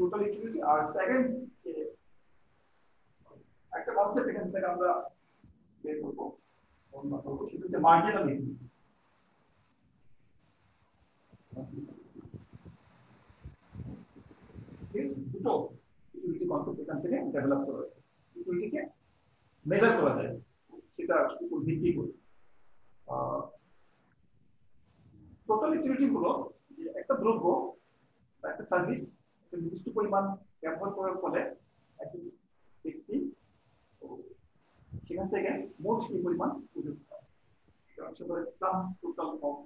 Total utility আর second একটা concept এখান থেকে আমরা বের করব। সেটা হচ্ছে মার্জিনাল ইউটিলিটি দুটো ইউটিলিটি কনসেপ্ট এখান থেকে ডেভেলপ করা হয়েছে। ইউটিলিটিকে মেজার করা যায়। সেটা উপর ভিত্তি করে। টোটাল ইউটিলিটি হলো যে একটা দ্রব্য একটা সার্ভিস নির্দিষ্ট পরিমাণ ব্যবহার করার ফলে একজন ব্যক্তি সেখান থেকে মোট কি পরিমাণ সুযোগ পায় sum total of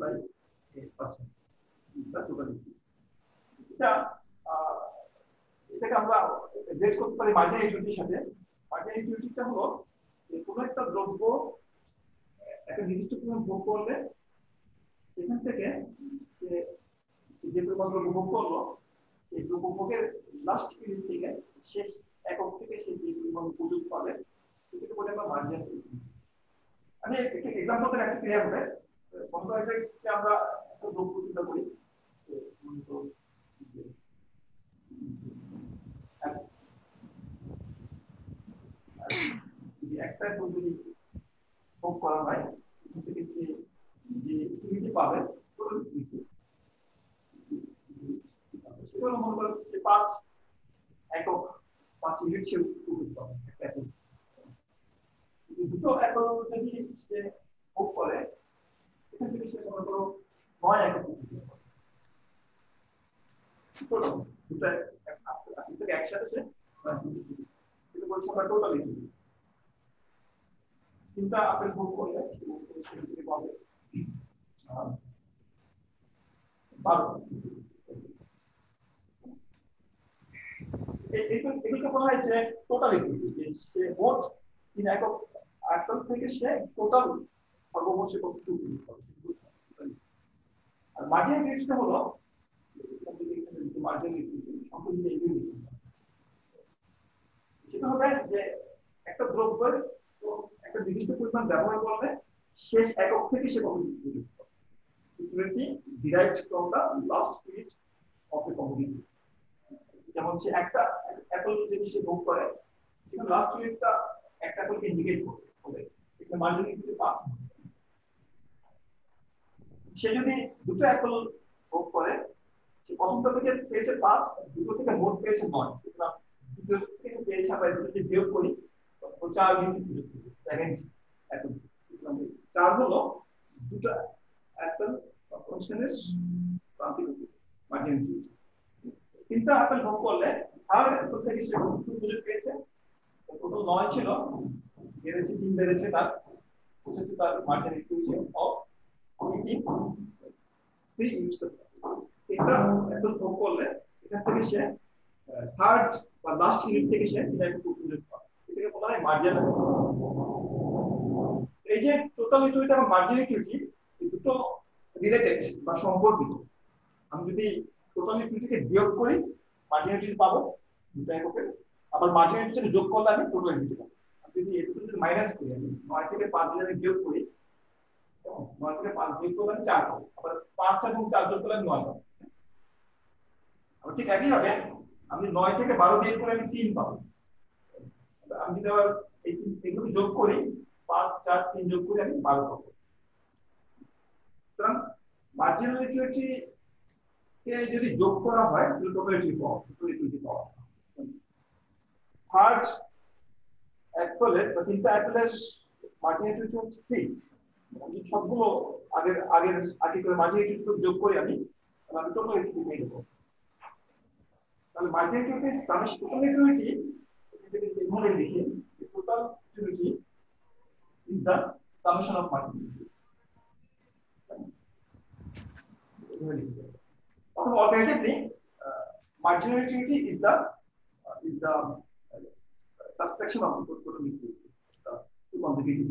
by a person. the এটা এটাকে আমরা বের করতে পারি মার্জিনাল ইউটিলিটির সাথে। মার্জিনাল ইউটিলিটিটা হলো কোনো একটা দ্রব্য একটা নির্দিষ্ট পরিমাণ ভোগ করলে এখান থেকে সে যে পরিমাণ দ্রব্য ভোগ করল এই দ্রব্য ভোগের লাস্ট থেকে শেষ একক থেকে সে যে পরিমাণ উপযোগ পাবে সেটাকে বলে আমরা ইউটিলিটি আমি একটা এক্সাম্পল থেকে একটা ক্লিয়ার হবে। করা যে আমরা একটা দ্রব্য চিন্তা করি। একটা দ্রব্য ভোগ করা হয় থেকে সে যে পাবে হলো মনে করো যে পাঁচ একক পাঁচ ইউনিট সে পাবে একটা একক দুটো একক যদি সে ভোগ করে, এখান থেকে সে মনে করো নয় একক দুটো একসাথে যেটা বলছি আমরা টোটাল আপেল ভোগ করলে পাবে এগুলোকে বলা হয় যে টোটাল ইকুইটি সে মোট তিন একক একক থেকে সে টোটাল সর্বমোট সে কতটুকু আর মার্জিনাল ইকুইটিটা হলো মার্জিনাল ইকুইটি সম্পূর্ণ ইউনিট সেটা হবে যে একটা দ্রব্যের একটা নির্দিষ্ট পরিমাণ ব্যবহার করলে শেষ একক থেকে সে কতটুকু utility derived from the last unit of the community যেমন সে একটা অ্যাপল যদি সে ভোগ করে সেখানে লাস্ট ইউনিটটা একটা অ্যাপলকে ইন্ডিকেট করবে এখানে মার্জিনাল ইকুইটি পাঁচ সে যদি দুটো অ্যাপল ভোগ করে, সে প্রথমটা থেকে পেয়েছে পাঁচ, দুটো থেকে মোট পেয়েছে নয়। সুতরাং দুটো থেকে পেয়েছে আমরা দুটো যদি বিয়োগ করি চার ইউনিট সেকেন্ড অ্যাপল চার হলো দুটো অ্যাপল ফাংশনের ইকুইটি তিনটা অ্যাপল ভোগ করলে থার্ড অ্যাপল থেকে সে সুযোগ পেয়েছে। টোটাল নয় ছিল, বেড়েছে, তিন বেড়েছে তার। সেটা তার মার্জিনাল ইকুইটি অফ তিন থ্রি ইউজ তিনটা অ্যাপল ভোগ করলে এখান থেকে সে থার্ড বা লাস্ট ইউনিট থেকে সে তিন অ্যাপল সুযোগ পাবে এটাকে বলা হয় মার্জিনাল এই যে টোটাল ইকুইটি এবং মার্জিনাল ইকুইটি এই দুটো রিলেটেড বা সম্পর্কিত। আমি যদি টোটাল ইকুইটিকে বিয়োগ করি মার্জিনাল ইকুইটি পাবো দুটো এককের আবার মার্জিনাল ইকুইটি যোগ করলে আমি টোটাল ইকুইটি পাবো যদি এই দুটো যদি মাইনাস করি, আমি নয় থেকে পাঁচ যদি আমি বিয়োগ করি নয় থেকে পাঁচ বিয়োগ করলে আমি চার পাবো। আবার পাঁচ এবং চার যোগ করলে আমি নয় পাবো। আবার ঠিক একইভাবে আমি নয় থেকে বারো বিয়োগ করে আমি তিন পাবো। আমি যদি আবার এই এগুলো যোগ করি, পাঁচ, চার, তিন যোগ করে আমি বারো পাবো। সুতরাং মার্জিনাল ইকুইটি কে যদি যোগ করা হয়, তাহলে টোটাল ইকুইটি পাওয়া টোটাল ইকুইটি পাওয়া। থার্ড অ্যাপলের বা তিনটা অ্যাপলের মার্জিনাল ইকুইটি হচ্ছে থ্রি যদি সবগুলো আগের আগের আগে করে মার্জিনাল ইকুইটি যোগ করি আমি আমি টোটাল ইকুইটি পেয়ে যাব তাহলে মার্জিনাল ইকুইটি সামেশ টোটাল ইকুইটি এভাবে লিখি total equity is the summation of multiplication. Or alternatively, uh, marginality is the uh, is the uh, subtraction of input to the quantitative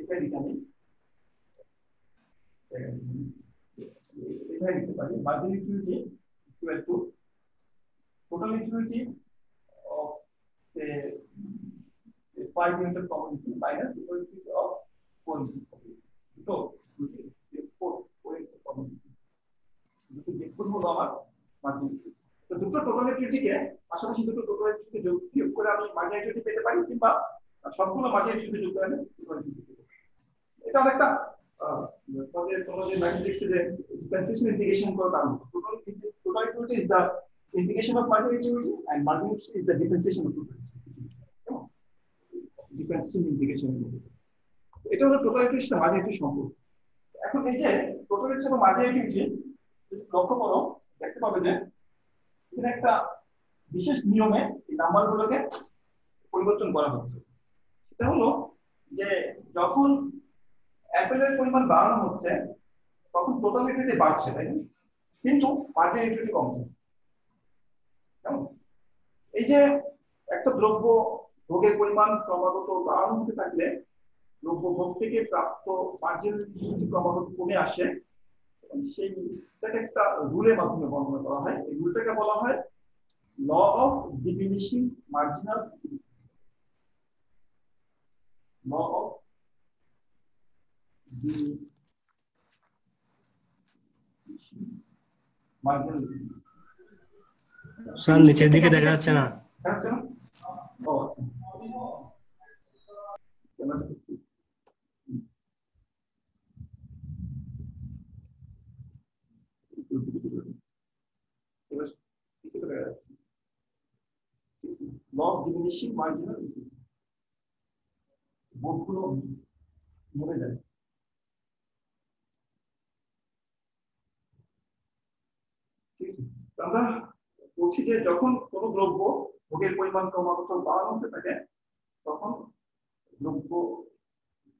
If I determine marginality equal to total utility of say say five unit of community minus the of four unit of community. So, four, four units of community. আমার margin তো দুটো total ইউটিলিটিকে পাশাপাশি দুটো total ইউটিলিটিকে যোগ বিয়োগ করে আমি margin utility পেতে পারি কিংবা সবগুলো মার্জিন ইউটিলিটি যোগ করে আমি এটা অনেকটা তোমাদের তোমরা যে ম্যাথমেটিক্সে যে differentiation integration is the integration of utility and utility is the differentiation of differentiation এটা হলো টোটাল ইউটিলিটি সাথে মার্জিন ইউটিলিটি সম্পর্ক। এখন এই যে টোটাল ইউটিলিটি এবং মার্জিন ইউটিলিটি যদি লক্ষ্য করো দেখতে পাবে যে এখানে একটা বিশেষ নিয়মে এই নাম্বারগুলোকে পরিবর্তন করা হচ্ছে। সেটা হলো যে যখন অ্যাপেলের পরিমাণ বাড়ানো হচ্ছে, তখন টোটাল ইউটিলিটি বাড়ছে, তাই কিন্তু মার্জিন ইউটিলিটি কমছে। কেমন? এই যে একটা দ্রব্য ভোগের পরিমাণ ক্রমাগত বাড়ানো হতে থাকলে দ্রব্য ভোগ থেকে প্রাপ্ত মার্জিন ক্রমাগত কমে আসে। সেইটাকে একটা রুলের মাধ্যমে বর্ণনা করা হয়। এই রুলটাকে বলা হয় law of diminishing marginal law of marginal sir নিচের দিকে দেখা যাচ্ছে না। দেখা যাচ্ছে না? ও আচ্ছা। লব ডিমিনিশিং মার্জিনাল বোধগুলো মরে যায় ঠিক আমরা বলছি যে যখন কোন দ্রব্য ভোগের পরিমাণ ক্রমাগত বাড়ানো হতে থাকে, তখন দ্রব্য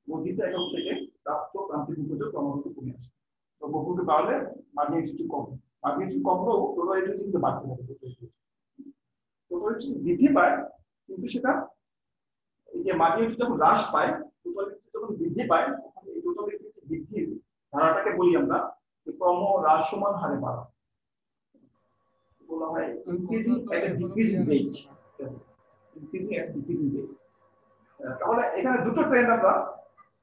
বর্ধিত একক থেকে প্রাপ্ত প্রান্তিক উপযোগ ক্রমাগত কমে আসে। ভোগে বাড়লে মার্জিন কিছু কম। কিছু কমলেও টোটাল কিন্তু বাড়তে থাকে টোটাল বৃদ্ধি পায় কিন্তু সেটা এই যে মার্জিন যখন হ্রাস পায় টোটাল যখন বৃদ্ধি পায় তখন এই বৃদ্ধির ধারাটাকে বলি আমরা যে ক্রম হ্রাসমান হারে বাড়া। বলা হয় increasing at a decreasing rate increasing at decreasing rate তাহলে এখানে দুটো ট্রেন্ড আমরা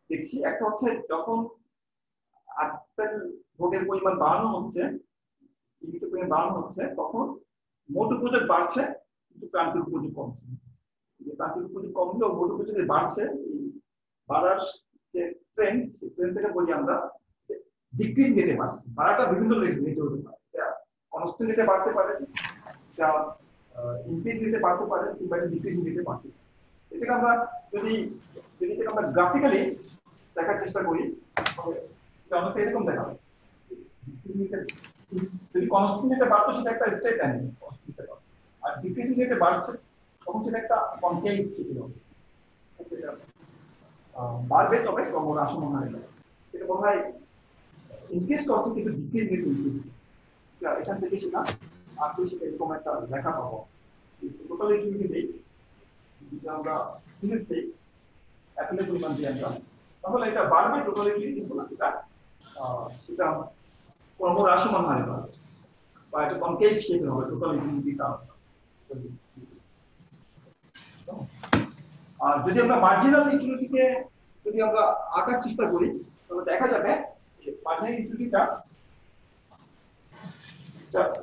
দেখছি। একটা হচ্ছে যখন আপেল ভোগের পরিমাণ বাড়ানো হচ্ছে লিমিটের পরিমাণ বাড়ানো হচ্ছে, তখন মোট উপযোগ বাড়ছে, কিন্তু প্রান্তিক উপযোগ কমছে। যে প্রান্তিক উপযোগ কমলেও মোট উপযোগ বাড়ছে বাড়ার যে ট্রেন্ড সেই ট্রেন্ড থেকে বলি আমরা ডিক্রিজ রেটে বাড়ছে। বাড়াটা বিভিন্ন রেটে হতে পারে। কনস্ট্যান্ট রেটে বাড়তে পারে, যা ইনক্রিজ রেটে বাড়তে পারে, কিংবা ডিক্রিজ রেটে বাড়তে পারে। এটাকে আমরা যদি যদি আমরা গ্রাফিক্যালি দেখার চেষ্টা করি অনেকটা এরকম দেখাবে যদি কনস্ট্যান্ট রেটে বাড়তো সেটা একটা স্ট্রেট লাইন আর ডিক্রিজ রেটে বাড়ছে, তখন সেটা একটা কনকেভ হবে। বাড়বে তবে ক্রমশ আসমান হারে এটা বলা হয় ইনক্রিজ করছে, কিন্তু ডিক্রিজ রেট ইনক্রিজ এখান থেকে সেটা আপনি সেটা এরকম একটা লেখা পাবো। টোটাল ইউটিলিটি দেই যদি আমরা ইউনিট দেই অ্যাপেলের পরিমাণ দিই আমরা, তাহলে এটা বাড়বে টোটাল ইউটিলিটি কিন্তু না সেটা সেটা ক্রমহ্রাসমান হারে বাড়বে বা এটা কনকেভ শেপের হবে টোটাল ইউটিলিটিটা আর যদি আমরা মার্জিনাল ইউটিলিটিকে যদি আমরা আঁকার চেষ্টা করি তাহলে দেখা যাবে মার্জিনাল ইউটিলিটিটা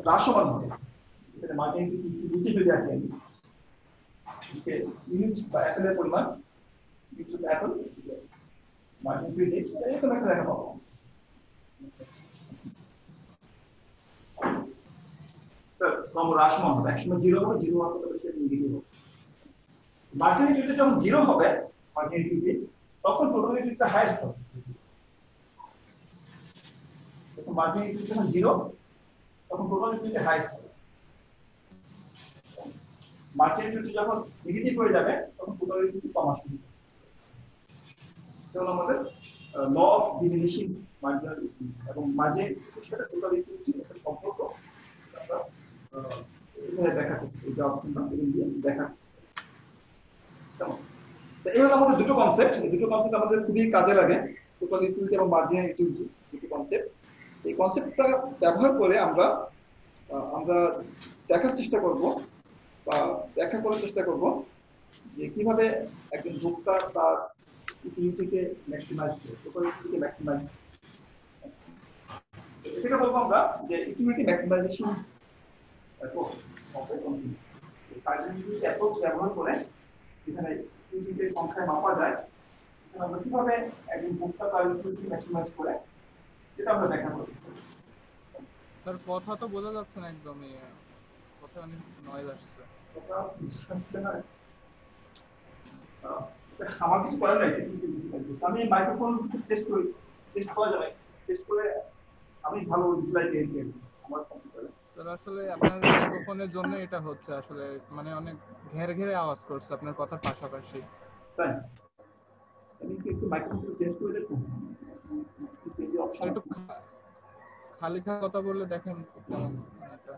হ্রাসমান হবে এখানে মার্জিন নিচে যদি আমি ইউনিট বা অ্যাপেলের পরিমাণ ইউনিট অ্যাপেল মার্জিন ফ্রি ডেট এরকম একটা লেখা পাবো ক্রম হ্রাসমান হবে একসময় জিরো হবে জিরো যখন জিরো হবে মার্জিন তখন ইউনিটটা হাইয়েস্ট হবে যখন মার্জিন ইউনিটি যখন জিরো তখন যাবে তখন ইউটিলিটি কমা শুরু হবে এটা আমাদের ল অফ ডিমিনিশিং এবং মাঝে সেটা টোটাল একটা সম্পর্ক। আমরা দেখা এই দেখা আমাদের দুটো কনসেপ্ট দুটো কনসেপ্ট আমাদের খুবই কাজে লাগে। কনসেপ্ট এই কনসেপ্টটা ব্যবহার করে আমরা আমরা দেখার চেষ্টা করব। বা ব্যাখ্যা করার চেষ্টা করব যে কীভাবে একজন ভোক্তা তার ইউটিলিটিকে ম্যাক্সিমাইজ করে টোটাল ইউটিলিটিকে ম্যাক্সিমাইজ এটাকে বলব আমরা যে ইউটিলিটি ম্যাক্সিমাইজেশন প্রসেস কার্যনির্বাহী অ্যাপ্রোচ ব্যবহার করে এখানে ইউটিলিটির সংখ্যায় মাপা যায় এখানে আমরা কীভাবে একজন ভোক্তা তার ইউটিলিটি ম্যাক্সিমাইজ করে সেটা আমরা দেখা করব স্যার কথা তো বোঝা যাচ্ছে না একদমই। কথা অনেক নয়েজ আসছে। ওটা বুঝতে না। আমার কিছু করার নাই। আমি মাইক্রোফোন টেস্ট করি। টেস্ট করা যাবে। টেস্ট করে আমি ভালো রিপ্লাই পেয়েছি আমার কম্পিউটারে আসলে আপনার মাইক্রোফোনের জন্য এটা হচ্ছে আসলে মানে অনেক ঘের ঘেরে আওয়াজ করছে আপনার কথার পাশাপাশি। তাই? আমি কি একটু মাইক্রোফোন চেঞ্জ করে দেখুন। চেঞ্জ স্যার অপশন একটু খালি খা কথা বললে দেখেন কেমন এটা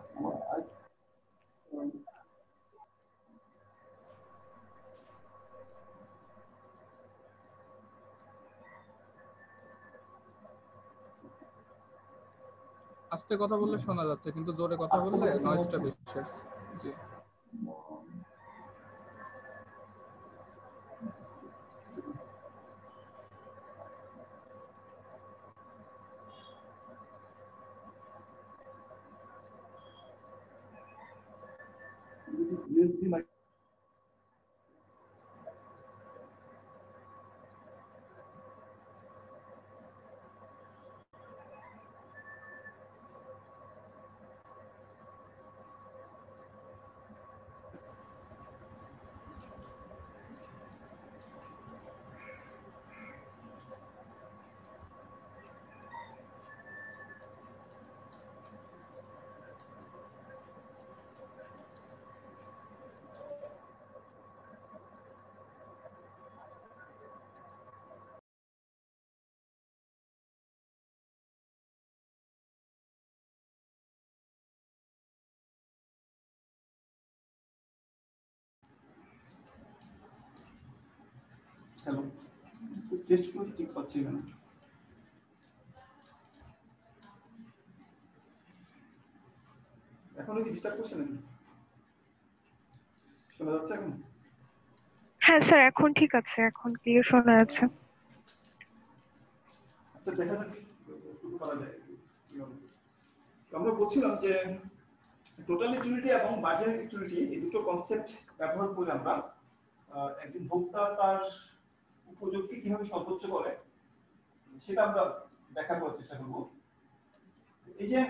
আস্তে কথা বললে শোনা যাচ্ছে কিন্তু জোরে কথা বললে নয়েজটা বেশি জি। USB mic hello. টেস্ট করে ঠিক পাচ্ছি না এখনও কি ডিস্টার্ব করছে নাকি? শোনা যাচ্ছে এখন? হ্যাঁ স্যার এখন ঠিক আছে এখন ক্লিয়ার শোনা যাচ্ছে। আচ্ছা দেখা যাক যায়। তো আমরা বলছিলাম যে টোটাল ইউটিলিটি এবং মার্জিনাল ইউটিলিটি এই দুটো কনসেপ্ট ব্যবহার করে আমরা একজন ভোক্তা তার উপযোগকে কীভাবে সর্বোচ্চ করে, সেটা আমরা ব্যাখ্যা করার চেষ্টা করব। এই যে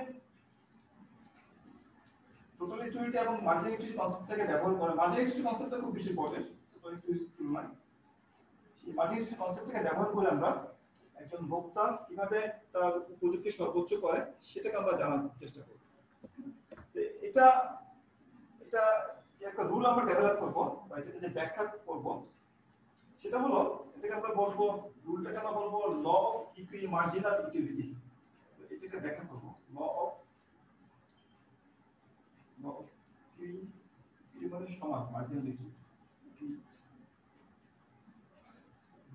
টোটাল ইউটিলিটি এবং মার্জিনাল ইউটিলিটি কনসেপ্টটাকে ব্যবহার করে মার্জিনাল ইউটিলিটি কনসেপ্টটা খুব বেশি ইম্পর্টেন্ট টোটাল ইউটিলিটি তুলনায় সেই মার্জিনাল ইউটিলিটি কনসেপ্টটাকে ব্যবহার করে আমরা একজন ভোক্তা কীভাবে তার উপযুক্ত সর্বোচ্চ করে, সেটাকে আমরা জানার চেষ্টা করব। এটা এটা যে একটা রুল আমরা ডেভেলপ করব বা এটাকে যে ব্যাখ্যা করব সেটা হলো, এটাকে আমরা বলব রুলটাকে আমরা বলব law of equi marginal utility এটাকে ব্যাখ্যা করব। ল অফ ল অফ ইকুই মানে সমান, মার্জিনাল ইউটিলিটি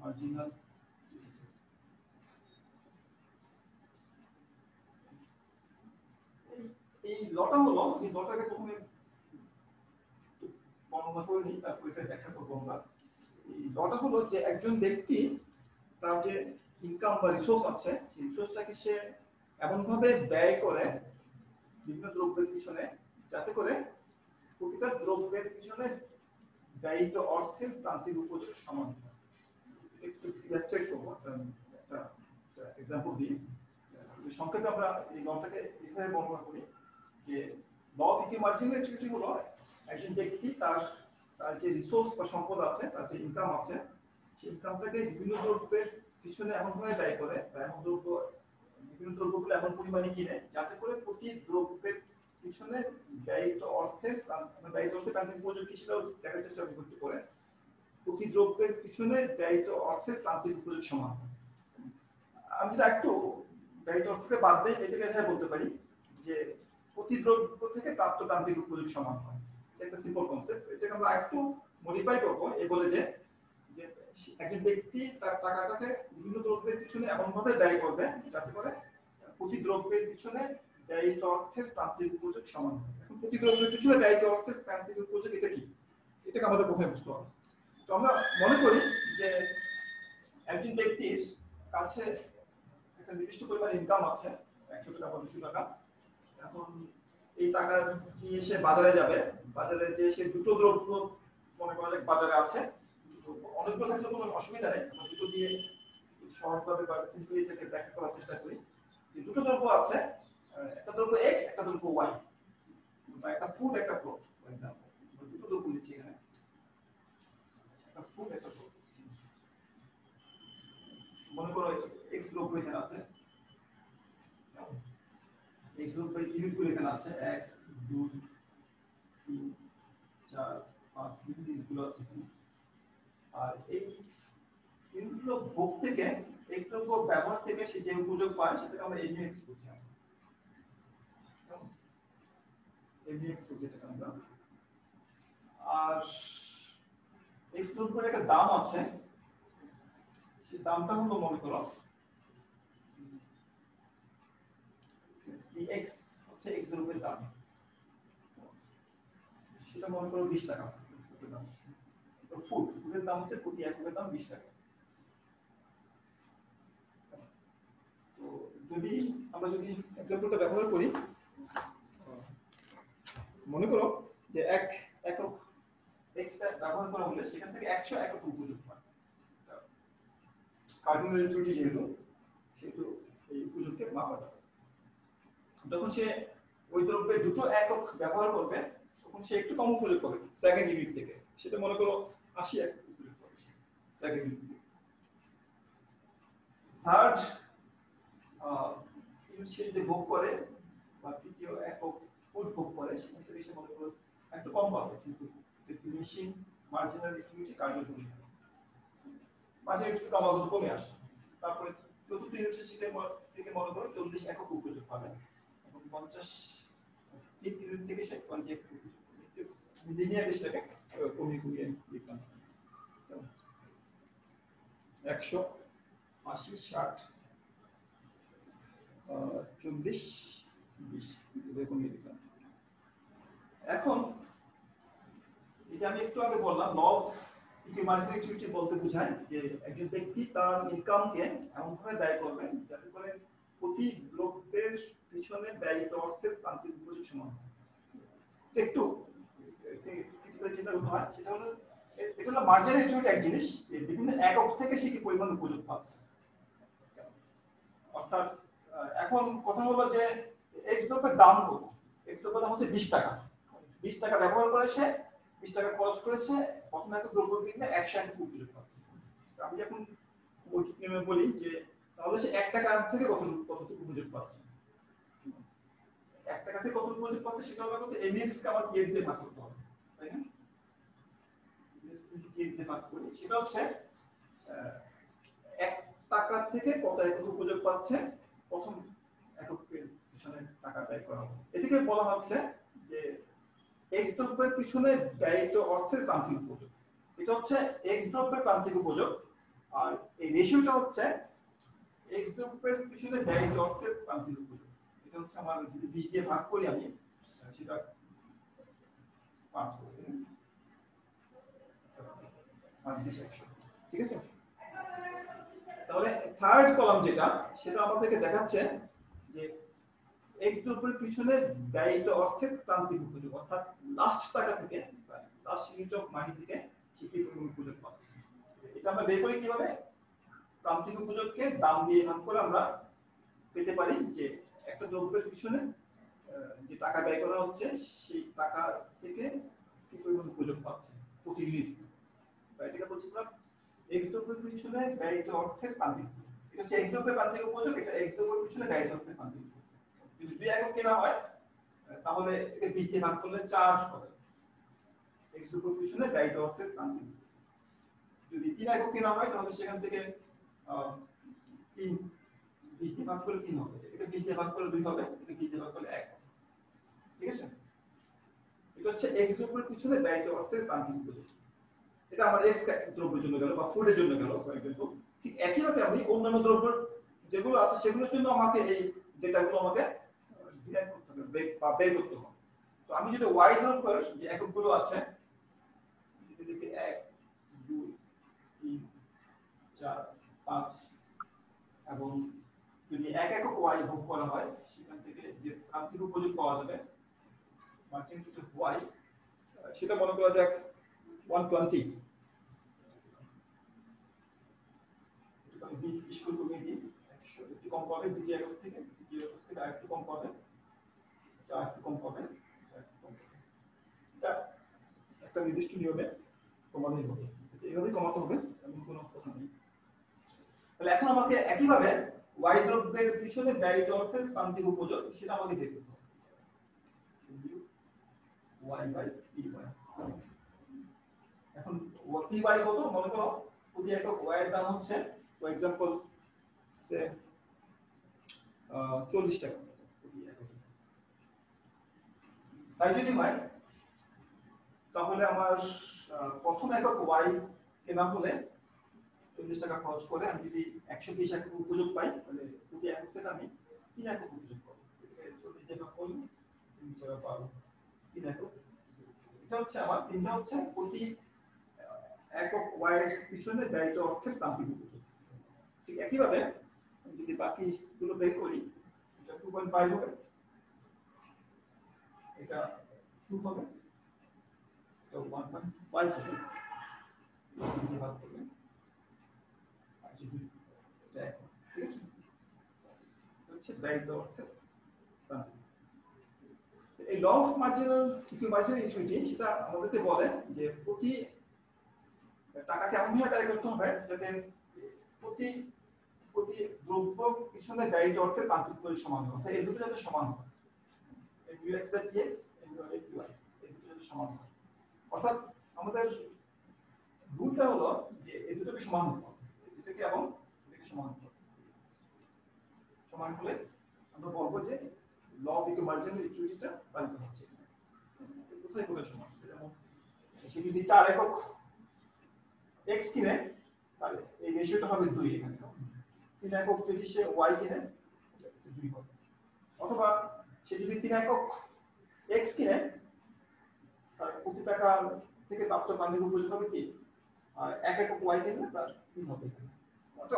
মার্জিনাল এই লটা হলো, এই লটাকে প্রথমে বর্ণনা করে নিই, তারপর এটা ব্যাখ্যা করব আমরা। লটা হলো যে একজন ব্যক্তি তার যে ইনকাম বা রিসোর্স আছে, সেই রিসোর্সটাকে সে এমন ভাবে ব্যয় করে বিভিন্ন দ্রব্যের পিছনে, যাতে করে প্রতিটা দ্রব্যের পিছনে ব্যয়িত অর্থের প্রান্তিক উপযোগ সমান। একটু ইলাস্ট্রেট করব, একটা এক্সাম্পল দিই সংক্ষেপে আমরা এই লটাকে এইভাবে বর্ণনা করি যে ল মার্জিনাল ইউটিলিটি হলো একজন ব্যক্তি তার তার যে রিসোর্স বা সম্পদ আছে, তার যে ইনকাম আছে সেই ইনকামটাকে বিভিন্ন দ্রব্যের পিছনে এমন ভাবে ব্যয় করে বা এমন দ্রব্য, বিভিন্ন দ্রব্যগুলো এমন পরিমাণে কিনে যাতে করে প্রতি দ্রব্যের পিছনে ব্যয়িত অর্থের মানে ব্যয়িত অর্থের প্রান্তিক উপযোগী সেটাও দেখার চেষ্টা করতে করে প্রতি দ্রব্যের পিছনে ব্যয়িত অর্থের প্রান্তিক উপযোগ সমান। আমি যদি একটু ব্যয়িত অর্থকে বাদ দেই এটাকে এভাবে বলতে পারি যে প্রতি দ্রব্য থেকে প্রাপ্ত প্রান্তিক উপযোগ সমান হয়। একটা সিম্পল কনসেপ্ট এটাকে আমরা একটু মডিফাই করব। এ বলে যে একজন ব্যক্তি তার টাকাটাকে বিভিন্ন দ্রব্যের পিছনে এমন ভাবে ব্যয় করবে, যাতে করে প্রতি দ্রব্যের পিছনে ব্যয়িত অর্থের প্রান্তিক উপযোগ সমান এখন প্রতি দ্রব্যের পিছনে ব্যয়িত অর্থের প্রান্তিক উপযোগ এটা কি? এটাকে আমাদের প্রথমে বুঝতে হবে? তো আমরা মনে করি যে একজন ব্যক্তির কাছে একটা নির্দিষ্ট পরিমাণ ইনকাম আছে, একশো টাকা দুশো টাকা। এখন এই টাকা নিয়ে সে বাজারে যাবে। বাজারে যে সে দুটো দ্রব্য মনে করা যাক বাজারে আছে অনেকগুলো থাকলে কোনো অসুবিধা নেই। আমরা দুটো দিয়ে সহজভাবে বা সিম্পলি এটাকে ব্যাখ্যা করার চেষ্টা করি। যে দুটো দ্রব্য আছে একটা দ্রব্য এক্স একটা দ্রব্য ওয়াই বা একটা ফুড একটা এক্সাম্পল দুটো দ্রব্য লিখছি এখানে। একটা ফুড একটা ফ্লোট মনে করো এক্স দ্রব্য এখানে আছে। এক্স দ্রব্যের ইউনিটগুলো এখানে আছে এক দুই তিন চার পাঁচ ইউনিটগুলো আছে। আর এই ইউনিটগুলো থেকে এক্স ব্যবহার থেকে সে যে উপযোগ পায় সেটাকে আমরা এমনি এক্স করছি এমনি এক্স করছি এটাকে আর এক্স দ্রব্যের একটা দাম আছে সেই দামটা হলো মনে করো এই হচ্ছে এক্স দ্রব্যের দাম সেটা মনে করো বিশ টাকা। ফুড ফুডের দাম হচ্ছে প্রতি এককের দাম বিশ টাকা। তো যদি আমরা যদি এক্সাম্পলটা ব্যবহার করি, মনে করো যে এক একক এক্সটা ব্যবহার করা হলে সেখান থেকে একশো একক উপযোগ হয়। কার্ডিনাল ত্রুটি যেহেতু, সেহেতু এই উপযোগকে মাপা যাবে যখন সে ওই দ্রব্যে দুটো একক ব্যবহার করবে, তখন সে একটু কম উপযোগ পাবে সেকেন্ড ইউনিট থেকে। সেটা মনে করো আশি একক উপযোগ পাবে সেকেন্ড ইউনিট থার্ড সে যদি ভোগ করে, বা তৃতীয় একক ফুড ভোগ করে, সেখান থেকে সে মনে করো একটু কম পাবে, কিন্তু মেশিন মার্জিনাল কার্যকরী ক্রমাগত কমে আসে। তারপরে চতুর্থ ইউনিট থেকে মনে করো চল্লিশ একক উপযোগ পাবে। পঞ্চাশ থেকে সে পঞ্চাশ লিনিয়ার লিখলাম। একশো আশি, ষাট চল্লিশ এখন যে আমি একটু আগে বললাম লব ইকুইমার্জিং অ্যাক্টিভিটি বলতে বোঝায় যে একজন ব্যক্তি তার ইনকামকে এমন ভাবে ব্যয় করবেন যাতে করে প্রতি লোকের পিছনে ব্যয়িত অর্থের প্রান্তিক উপযোগ সমান। একটু হয় হলো এক জিনিস, যে বিভিন্ন থেকে সে কি উপযোগ পাচ্ছে। অর্থাৎ এখন কথা হলো যে দ্রব্যের দাম দাম হচ্ছে বিশ টাকা। বিশ টাকা ব্যবহার বিশ টাকা খরচ করেছে প্রথমে একটা দ্রব্য কিনলে একশো এক উপযোগ পাচ্ছে। আমি যখন বলি যে, তাহলে সে এক টাকা থেকে কত উপযোগ পাচ্ছে? এক টাকা থেকে কত উপযোগ পাচ্ছে সেটা হলো কত এমএক্স কে আমার পিএক্স দিয়ে ভাগ করতে হবে, তাই না? পিএক্স দিয়ে ভাগ করি। সেটা হচ্ছে এক টাকা থেকে কত একক উপযোগ পাচ্ছে? প্রথম এককের পিছনে টাকা ব্যয় করা এদিকে বলা হচ্ছে যে এক্স দ্রব্যের পিছনে ব্যয়িত অর্থের প্রান্তিক উপযোগ। এটা হচ্ছে এক্স দ্রব্যের প্রান্তিক উপযোগ। আর এই রেশিওটা হচ্ছে এক্স দ্রব্যের পিছনে ব্যয়িত অর্থের প্রান্তিক উপযোগ। আমার যদি বিশ দিয়ে ভাগ করি আমি, সেটা পাঁচ ঠিক আছে? তাহলে থার্ড যেটা, সেটা আমাদেরকে দেখাচ্ছে যে এক্স পিছনে ব্যয়িত অর্থের প্রান্তিক উপযোগ, অর্থাৎ লাস্ট টাকা থেকে লাস্ট ইউনিট অফ মানি থেকে পরিমাণ উপযোগ পাচ্ছে। এটা আমরা বের করি কীভাবে? প্রান্তিক উপযোগকে দাম দিয়ে ভাগ করে আমরা পেতে পারি যে একটা দ্রব্যের পিছনে যে টাকা ব্যয় করা হচ্ছে, সেই টাকা থেকে কি পরিমাণ উপযোগ পাচ্ছে প্রতি ইউনিট বা এটাকে বলছিলাম এক্স দ্রব্যের পিছনে ব্যয়িত অর্থের প্রান্তিক। এটা হচ্ছে এক্স দ্রব্যের প্রান্তিক উপযোগ, এটা এক্স দ্রব্যের পিছনে ব্যয়িত অর্থের প্রান্তিক। যদি দুই একক কেনা হয়, তাহলে এটাকে বিশ দিয়ে ভাগ করলে চার হবে এক্স দ্রব্যের পিছনে ব্যয়িত অর্থের প্রান্তিক যদি তিন একক কেনা হয়, তাহলে সেখান থেকে তিন বিশ দিয়ে ভাগ করলে তিন হবে। এটাকে বিশ ভাগ করলে দুই হবে এটাকে বিশ ভাগ করলে এক ঠিক আছে? এটা হচ্ছে এক্স দ্রব্যের পিছনে ব্যয়িত অর্থের প্রান্তিক উপযোগ এটা আমার এক্স দ্রব্যের জন্য গেল বা ফুডের জন্য গেল ফর এক্সাম্পল ঠিক একইভাবে আমি অন্যান্য দ্রব্য যেগুলো আছে, সেগুলোর জন্য আমাকে এই ডেটাগুলো আমাকে ডিরাইভ করতে হবে বা বের করতে হবে। তো আমি যদি ওয়াই দ্রব্যের যে এককগুলো আছে, যদি লিখি এক, দুই, তিন, চার, পাঁচ এবং যদি এক একক ওয়াই ভোগ করা হয়, সেখান থেকে যে প্রান্তিক উপযোগ পাওয়া যাবে ইউনিট অফ ওয়াই সেটা মনে করা যাক ওয়ান টোয়েন্টি স্কুল কমিয়ে দিই একটু কম পাবে দ্বিতীয় একক থেকে দ্বিতীয় একক থেকে আরেকটু কম পাবে এটা আরেকটু কম পাবে এটা একটা নির্দিষ্ট নিয়মে কমানোই হবে। এইভাবেই কমাতে হবে, এমন কোনো কথা নেই। তাহলে এখন আমাকে একইভাবে ওয়াই দ্রব্যের পিছনে ব্যয়িত অর্থের প্রান্তিক উপযোগ, সেটা আমাকে করতে হবে। ওয়াই বাই পি ওয়াই এখন পি বাই কত? মনে করো প্রতি একক ওয়াই দাম হচ্ছে ফর এক্সাম্পল সে চল্লিশ টাকা। তাই যদি হয় তাহলে আমার প্রথম একক ওয়াই কেনা হলে চল্লিশ টাকা খরচ করে আমি যদি একশো বিশ একক উপযোগ পাই, তাহলে প্রতি একক থেকে আমি তিন একক উপযোগ পাবো। চল্লিশ টাকা করলে তিন টাকা পাবো তিন একক এটা হচ্ছে আমার তিনটা হচ্ছে প্রতি একক ওয়াই এর পিছনে ব্যয়িত অর্থের প্রান্তিক উপযোগ। ঠিক একইভাবে আমি যদি বাকিগুলো বের করি, এটা টু পয়েন্ট ফাইভ হবে। এটা টু হবে। তো ওয়ান পয়েন্ট ফাইভ হবে যদি ভাগ করবেন আর যদি এটা এক হয়, ঠিক আছে এটা অর্থের প্রান্তিক এই law of marginal marginal equity সেটা আমাদেরকে বলে যে প্রতি টাকাকে এমন ভাবে ব্যয় করতে হবে যাতে প্রতি প্রতি দ্রব্য পিছনে ব্যয়িত অর্থের করে সমান হয়। অর্থাৎ এই দুটো যাতে সমান হয়। হয়। অর্থাৎ আমাদের হলো যে এই দুটোকে সমান হতে হবে। এটাকে এবং সমান হতে সমান হলে আমরা বলব যে ল অফ ইকুইমার্জিনাল ইকুইটিটা পালিত হচ্ছে। কোথায় কোথায় সমান যেমন সে যদি চার একক এক্স কিনে, তাহলে এই রেশিওটা হবে দুই এখানে। তিন একক যদি সে ওয়াই কিনে দুই হবে। অথবা সে যদি তিন একক এক্স কিনে, তার প্রতি টাকা থেকে প্রাপ্ত প্রান্তিক উপযোগ হবে কি? এক একক ওয়াই কিনলে তার তিন হবে।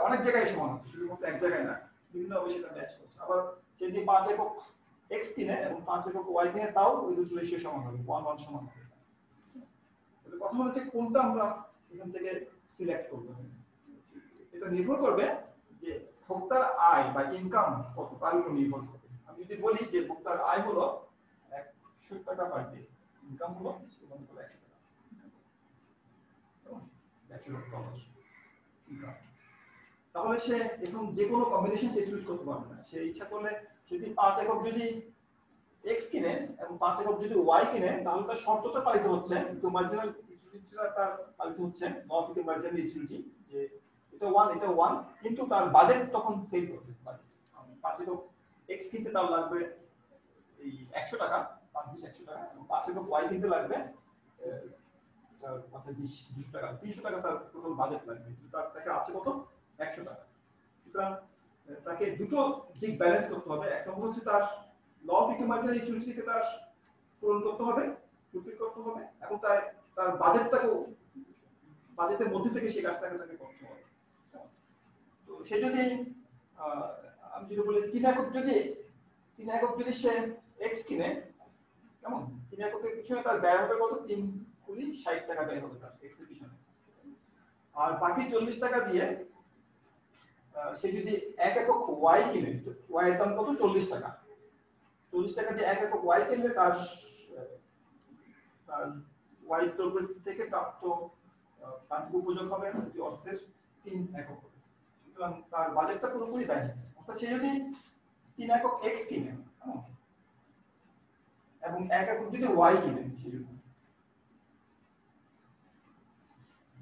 অনেক জায়গায় সমান হচ্ছে শুধুমাত্র এক জায়গায় না। বিভিন্ন ভাবে সেটা ম্যাচ করছে। আবার যদি পাঁচ একক এক্স কিনে এবং পাঁচ একক ওয়াই কিনে তাও ওই দুটো রেশিও সমান হবে ওয়ান ওয়ান সমান হবে। কথা যে কোনটা আমরা এখান থেকে সিলেক্ট করব। এটা নির্ভর করবে যে ভোক্তার আয় বা ইনকাম কত, তার উপর নির্ভর করবে। আমি যদি বলি যে ভোক্তার আয় হলো একশো টাকা পার ডে ইনকাম হলো একশো টাকা? একশো ডলার ইনকাম তাহলে সে এখন যে কোনো কম্বিনেশন সে চুজ করতে পারবে না। সে ইচ্ছা করলে যদি পাঁচ একক যদি এক্স কিনে এবং পাঁচ একক যদি ওয়াই কিনে, তাহলে তার শর্তটা পালিত হচ্ছে। কিন্তু মার্জিনাল ইউটিলিটিটা তার পালিত হচ্ছে। নট ইকুয়াল মার্জিনাল যে এটা ওয়ান এটা ওয়ান কিন্তু তার বাজেট তখন ফেল করবে। পাঁচ একক এক্স কিনতে তার লাগবে এই একশো টাকা, পাঁচ বিশ একশো টাকা, এবং পাঁচ একক ওয়াই কিনতে লাগবে পাঁচে বিশ, দুশো টাকা, তিনশো টাকা তার টোটাল বাজেট লাগবে। কিন্তু তার তাকে আছে কত? একশো টাকা। সুতরাং তাকে দুটো দিক ব্যালেন্স করতে হবে। এক নম্বর হচ্ছে তার ল অফ ইকুইমার্জিনাল ইউটিলিটিকে তার পূরণ করতে হবে ফুলফিল করতে হবে, এবং তার তার বাজেটটাকেও বাজেটের মধ্যে থেকে সেই কাজটাকে তাকে করতে হবে। তো সে যদি আমি যদি বলি তিন একক যদি, তিন একক যদি সে এক্স কিনে, কেমন? তিন এককের পিছনে তার ব্যয় হবে কত? তিন কুড়ি ষাট টাকা ব্যয় হবে তার এক্স পিছনে। আর বাকি চল্লিশ টাকা দিয়ে সে যদি এক একক ওয়াই কিনে ওয়াই এর দাম কত? চল্লিশ টাকা। চল্লিশ টাকা দিয়ে এক একক ওয়াই কিনলে তার ওয়াই দ্রব্যের থেকে প্রাপ্ত উপযোগ হবে অর্থের তিন একক। সুতরাং তার বাজেটটা পুরোপুরি ব্যয় হচ্ছে। অর্থাৎ সে যদি তিন একক এক্স কিনে এবং এক একক যদি ওয়াই কিনে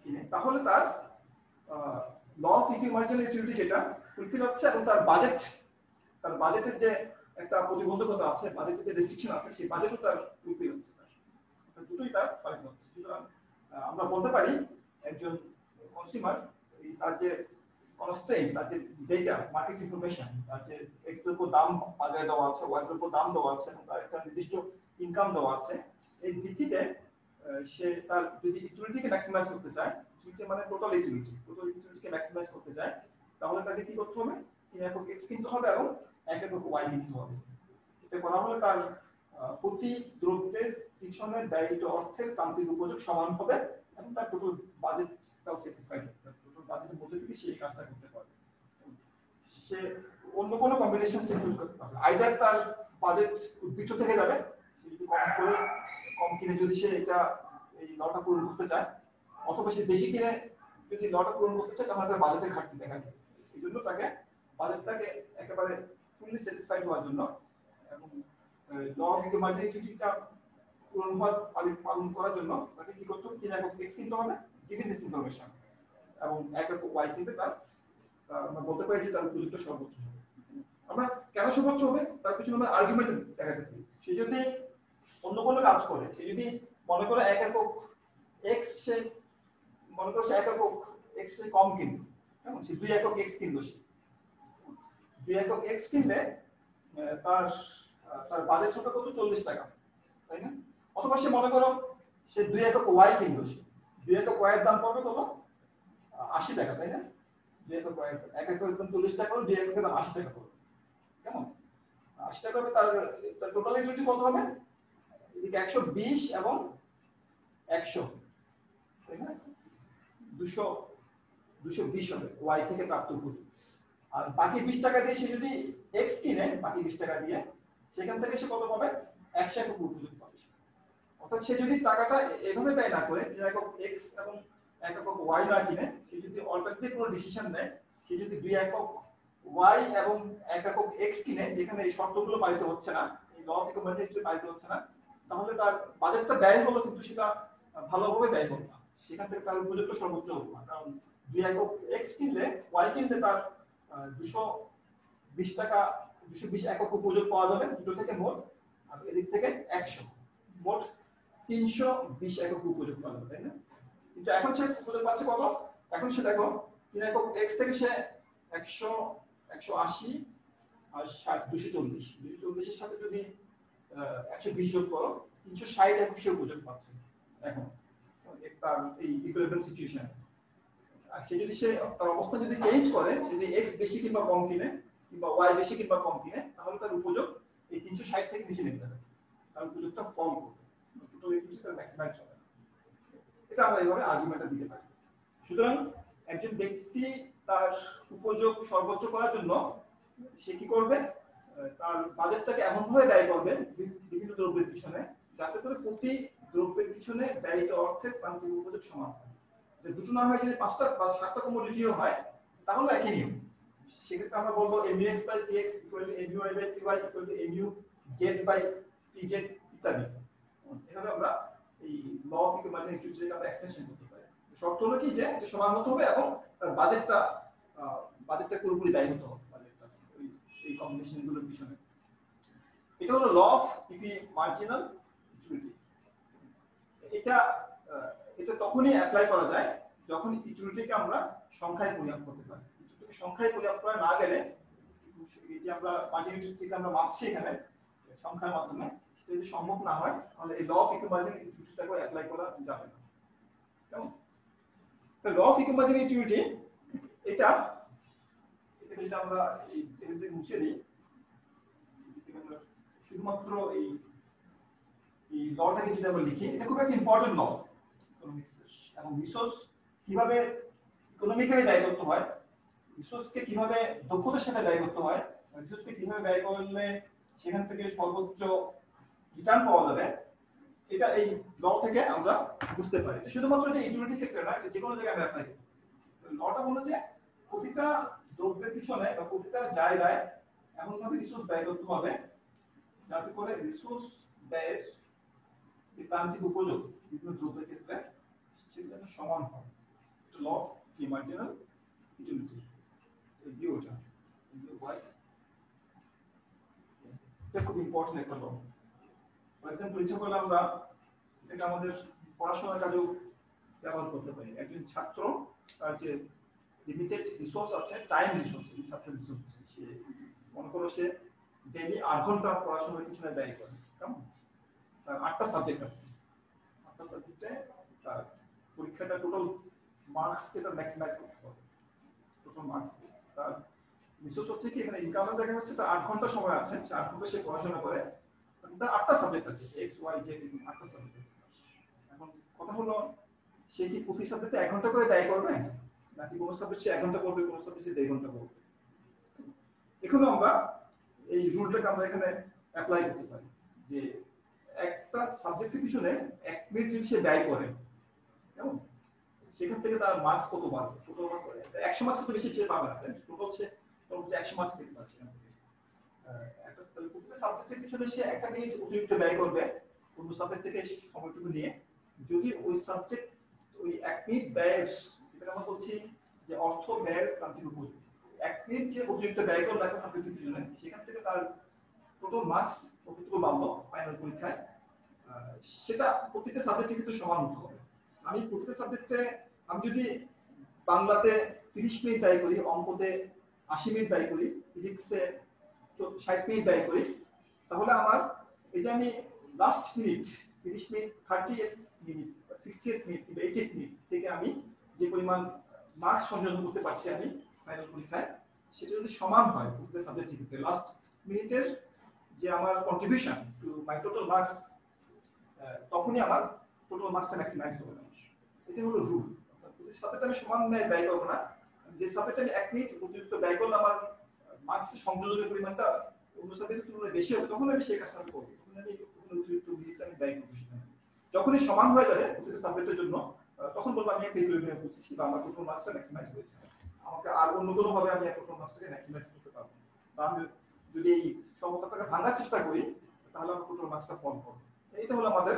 কিনে, তাহলে তার ল অফ ইকুইমার্জিনাল ইউটিলিটি যেটা ফুলফিল হচ্ছে এবং তার বাজেট তার বাজেটের যে একটা প্রতিবন্ধকতা আছে বাজেটের যে রেস্ট্রিকশন আছে, সেই বাজেটও তার ফুলফিল হচ্ছে। তার দুটোই তার পালিত হচ্ছে। সুতরাং আমরা বলতে পারি একজন কনজিউমার তার যে কনস্ট্রেইন তার যে ডেটা মার্কেট ইনফরমেশন তার যে এক্স দ্রব্য দাম বাজারে দেওয়া আছে ওয়াই দ্রব্য দাম দেওয়া আছে, এবং তার একটা নির্দিষ্ট ইনকাম দেওয়া আছে, এই ভিত্তিতে সে তার যদি ইউটিলিটিকে ম্যাক্সিমাইজ করতে চায় ইউটিলিটি মানে টোটাল ইউটিলিটি টোটাল ইউটিলিটিকে ম্যাক্সিমাইজ করতে চায়, তাহলে তাকে কি করতে হবে? তিন একক এক্স কিনতে হবে এবং এক একক ওয়াই কিনতে হবে। এটা করা হলে তার প্রতি দ্রব্যের পিছনে ব্যয়িত অর্থের প্রান্তিক উপযোগ সমান হবে এবং তার টোটাল বাজেটটাও স্যাটিসফাইড হবে। টোটাল বাজেটের মধ্যে থেকে সে কাজটা করতে পারবে। সে অন্য কোনো কম্বিনেশন সে চুজ করতে পারবে আইদার তার বাজেট উদ্বৃত্ত থেকে যাবে কম করে কম কিনে যদি সে এটা, এই লটা পূরণ করতে চায়, অথবা সে বেশি কিনে যদি লটা পূরণ করতে চায়, তাহলে তার বাজেটের ঘাটতি দেখা যায় এই জন্য তাকে বাজেটটাকে একেবারে ফুললি স্যাটিসফাইড হওয়ার জন্য এবং ল অফ ইকুমার্জিটিটা পূরণ হওয়ার পালি- পালন করার জন্য তাকে কি করতে হবে? তিন একক এক্স কিনতে হবে গিভেন ইনফরমেশন এবং এক একক ওয়াই কিনতে তার আমরা বলতে পারি যে তার উপযুক্ত সর্বোচ্চ হবে। আমরা কেন সর্বোচ্চ হবে? তার পিছনে আমরা আর্গুমেন্ট দেখাতে পারি। সেই যদি অন্য কোনো কাজ করে, সে যদি মনে করো এক একক এক্স সে মনে করো সে এক একক এক্স সে কম কিনবে কেমন? সে দুই একক এক্স কিনলো সে। দুই একক এক্স কিনলে তার তার বাজেট হবে কত চল্লিশ টাকা, তাই না? অথবা সে মনে করো সে দুই একক ওয়াই কিনলো সে, দুই একক ওয়াই এর দাম পড়বে কত? আশি টাকা, তাই না? দুই একক ওয়াই এক একক একদম চল্লিশ টাকা হলে, দুই এককের দাম আশি টাকা পড়বে, কেমন? আশি টাকা হবে তার টোটাল ইউটিলিটি কত হবে? এদিকে একশো বিশ এবং একশো, তাই দুশো দুশো বিশ হবে ওয়াই থেকে প্রাপ্ত উপযোগ আর বাকি বিশ টাকা দিয়ে সে যদি এক্স কিনে, বাকি বিশ টাকা দিয়ে, সেখান থেকে সে কত পাবে? একশো একক উপযোগ পাবে। অর্থাৎ সে যদি টাকাটা এভাবে ব্যয় না করে, যে একক এক্স এবং এক একক ওয়াই না কিনে, সে যদি অল্টারনেটিভ কোনো ডিসিশন নেয়, সে যদি দুই একক ওয়াই এবং এক একক এক্স কিনে, যেখানে এই শর্তগুলো পালিত হচ্ছে না, এই ল ইকোনমিক্স পালিত হচ্ছে না তাহলে তার বাজেটটা ব্যয় হলো, কিন্তু সেটা ভালোভাবে ব্যয় হলো না। সেখান থেকে তার উপযুক্ত সর্বোচ্চ হলো না। কারণ দুই একক এক্স কিনলে ওয়াই কিনলে তার দুশো বিশ টাকা, দুশো বিশ একক উপযোগ পাওয়া যাবে, দুটো থেকে মোট, আর এদিক থেকে একশো। মোট তিনশো বিশ একক উপযোগ পাওয়া যাবে, তাই না? কিন্তু এখন সে উপযোগ পাচ্ছে কত? এখন সে দেখো, তিন একক এক্স থেকে সে একশো একশো আশি আর ষাট, দুশো চল্লিশ। দুশো চল্লিশের সাথে যদি একশো বিশ যোগ করো, তিনশো ষাট সে উপযোগ পাচ্ছে। এখন তার এই ইকুইলিব্রিয়াম সিচুয়েশন আর সে যদি সে, তার অবস্থা যদি চেঞ্জ করে, সে যদি এক্স বেশি কিংবা কম কিনে, কিংবা ওয়াই বেশি কিংবা কম কিনে, তাহলে তার উপযোগ এই তিনশো ষাট থেকে নিচে নেমে যাবে। তার উপযোগটা ফল করবে। টোটাল ইকুইলিব্রিয়াম তার ম্যাক্সিমাইজ হবে এটা আমরা এইভাবে আর্গুমেন্টটা দিতে পারি সুতরাং, একজন ব্যক্তি তার উপযোগ সর্বোচ্চ করার জন্য সে কি করবে? তার বাজেটটাকে এমন ভাবে ব্যয় করবে বিভিন্ন দ্রব্যের পিছনে, যাতে করে প্রতি দ্রব্যের পিছনে ব্যয়িত অর্থের প্রান্তিক উপযোগ সমান হয়। দুটো না হয় যদি পাঁচটা বা সাতটা কমোডিটিও হয়, তাহলে একই নিয়ম। সেক্ষেত্রে আমরা বলব mu x by px equal to mu y by py equal to mu z by pz ইত্যাদি। এভাবে আমরা এই ল অফ ইকুইভ্যালেন্স ইকুইভ্যালেন্স আমরা এক্সটেনশন করতে পারি। শর্ত হলো কি যে সমান হতে হবে এবং তার বাজেটটা বাজেটটা পুরোপুরি হতে হবে। এই কম্বিনেশনগুলোর পিছনে। এটা হলো ল অফ মার্জিনাল ইউটিলিটি এটা এটা তখনই অ্যাপ্লাই করা যায় যখন ইউটিলিটিকে আমরা সংখ্যায় পরিমাপ করতে পারি। ইউটিলিটিকে সংখ্যায় পরিমাপ করা না গেলে, এই যে আমরা মাল্টি ইউটিলিটিকে আমরা মাপছি এখানে, সংখ্যার মাধ্যমে সেটা যদি সম্ভব না হয়, তাহলে এই ল অফ ইকুইভ্যালেন্স ইউটিলিটিটাকে অ্যাপ্লাই করা যাবে না। কেমন? ল অফ ইকুইভ্যালেন্স ইউটিলিটি এটা মুছে দিই। শুধুমাত্র লিখি, এটা খুব একটা ইম্পর্টেন্ট ল কীভাবে ইকোনমিক্যালি ব্যয় করতে হয় কীভাবে দক্ষতার সাথে ব্যয় করতে হয় রিসোর্সকে কীভাবে ব্যয় করলে সেখান থেকে সর্বোচ্চ রিটার্ন পাওয়া যাবে, এটা এই ল থেকে আমরা বুঝতে পারি। শুধুমাত্র যে ইউটিলিটি ক্ষেত্রে না যে কোনো জায়গায় আমরা অ্যাপ্লাই লটা হলো যে প্রতিটা দ্রব্যের পিছনে বা প্রতিটা জায়গায় এমন ভাবে রিসোর্স ব্যয় করতে হবে যাতে করে রিসোর্স ব্যয়ের যে প্রান্তিক উপযোগ বিভিন্ন দ্রব্যের ক্ষেত্রে সেটা যেন সমান হয়। ল কি ইউটিলিটি এই ভিউ এটা খুব ইম্পর্টেন্ট একটা ল ফর এক্সাম্পল ইচ্ছা করলে আমরা এটাকে আমাদের পড়াশোনার কাজেও ব্যবহার করতে পারি। একজন ছাত্র তার যে লিমিটেড রিসোর্স আছে টাইম রিসোর্স ছাত্র রিসোর্স সে মনে করো সে ডেইলি আট ঘণ্টা পড়াশোনার পিছনে ব্যয় করে, কেমন? তার আটটা সাবজেক্ট আছে। আটটা সাবজেক্টে তার পরীক্ষাটা টোটাল মার্কস কে তার ম্যাক্সিমাইজ করতে হবে। টোটাল মার্কস তার রিসোর্স হচ্ছে কি, এখানে ইনকামের জায়গায় হচ্ছে তার আট ঘণ্টা সময় আছে, সে আট ঘণ্টা সে পড়াশোনা করে। তার আটটা সাবজেক্ট আছে এক্স ওয়াই জেড আটটা সাবজেক্ট আছে। এখন কথা হলো, সে কি প্রতি সাবজেক্টে এক ঘণ্টা করে ব্যয় করবে? নাকি কোনো সাবজেক্ট এক ঘণ্টা পড়বে কোনো সাবজেক্ট দেড় ঘণ্টা পড়বে। এখানে আমরা এই রুলটাকে আমরা এখানে অ্যাপ্লাই করতে পারি যে একটা সাবজেক্টের পিছনে এক মিনিট যদি সে ব্যয় করে, কেমন? সেখান থেকে তার মার্কস কত পাবে টোটাল মার্ক করে একশো মার্কস তো বেশি সে পাবে না টোটাল সে হচ্ছে একশো মার্কস পেতে পারছে একটা সাবজেক্টের পিছনে সে একটা মিনিট অতিরিক্ত ব্যয় করবে, অন্য সাবজেক্ট থেকে সময়টুকু নিয়ে। যদি ওই সাবজেক্ট ওই এক মিনিট ব্যয়ের যেটা আমরা যে অর্থ ব্যয়ের প্রান্তিক উপযোগী এক মিনিট যে অতিরিক্ত ব্যয় করল একটা সাবজেক্টের পিছনে সেখান থেকে তার টোটাল মার্কস কতটুকু বাড়লো ফাইনাল পরীক্ষায়? সেটা প্রতিটা সাবজেক্টে কিন্তু সমান হতে হবে। আমি প্রতিটা সাবজেক্টে আমি যদি বাংলাতে তিরিশ মিনিট ব্যয় করি, অঙ্কতে আশি মিনিট ব্যয় করি ফিজিক্সে ষাট মিনিট ব্যয় করি, তাহলে আমার এই যে আমি লাস্ট মিনিট তিরিশ minute thirty eight minute sixty eight minute eighty eight minute থেকে আমি যে পরিমাণ মার্কস সংযোজন করতে পারছি আমি ফাইনাল পরীক্ষায়, সেটা যদি সমান হয় প্রতিটা সাবজেক্টের ক্ষেত্রে লাস্ট মিনিটের যে আমার contribution to my total marks তখনই আমার টোটাল মার্কসটা ম্যাক্সিমাইজ হবে। আমার এটা হলো রুল প্রতি সাবজেক্টে আমি সমান ব্যয় ব্যয় করব না, যে সাবজেক্টে আমি এক মিনিট অতিরিক্ত ব্যয় করলে আমার মার্কসের সংযোজনের পরিমাণটা অন্য সাবজেক্টের তুলনায় বেশি হবে তখন আমি সেই কাজটা করব। তখন আমি অতিরিক্ত মিনিট আমি ব্যয় করব যখনই সমান হয়ে যাবে প্রতিটা সাবজেক্টের জন্য তখন বলব, আমি একটা ইকুইলিব্রিয়ামে পৌঁছেছি বা আমার টোটাল মার্কসটা ম্যাক্সিমাইজ হয়েছে। আমাকে আর অন্য কোনো ভাবে আমি টোটাল মার্কসটাকে ম্যাক্সিমাইজ করতে পারব। বা আমি যদি এই সমতাটাকে ভাঙার চেষ্টা করি, তাহলে আমার টোটাল মার্কসটা ফল করবে এইটা হলো আমাদের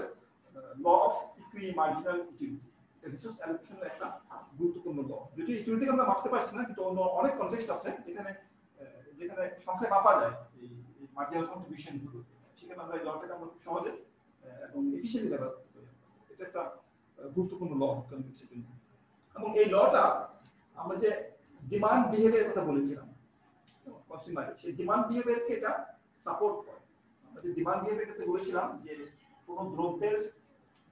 law of equi marginal utility resource অ্যালোকেশনের একটা গুরুত্বপূর্ণ ল যদি ইউটিলিটিকে আমরা মাপতে পারছি না, কিন্তু অন্য অনেক কনটেক্সট আছে যেখানে যেখানে সংখ্যায় মাপা যায় এই মার্জিনাল কন্ট্রিবিউশনগুলো। সেখানে আমরা এই লটাকে আমরা খুব সহজে এবং এফিসিয়েন্টলি ব্যবহার করতে পারি। এটা একটা গুরুত্বপূর্ণ ল ইকোনমিক্সের জন্য এবং এই লটা আমরা যে ডিমান্ড বিহেভিয়ার কথা বলেছিলাম কনজিউমারে সেই ডিমান্ড বিহেভিয়ারকে এটা সাপোর্ট করে। আমরা যে ডিমান্ড বিহেভিয়ার ক্ষেত্রে বলেছিলাম, যে কোনো দ্রব্যের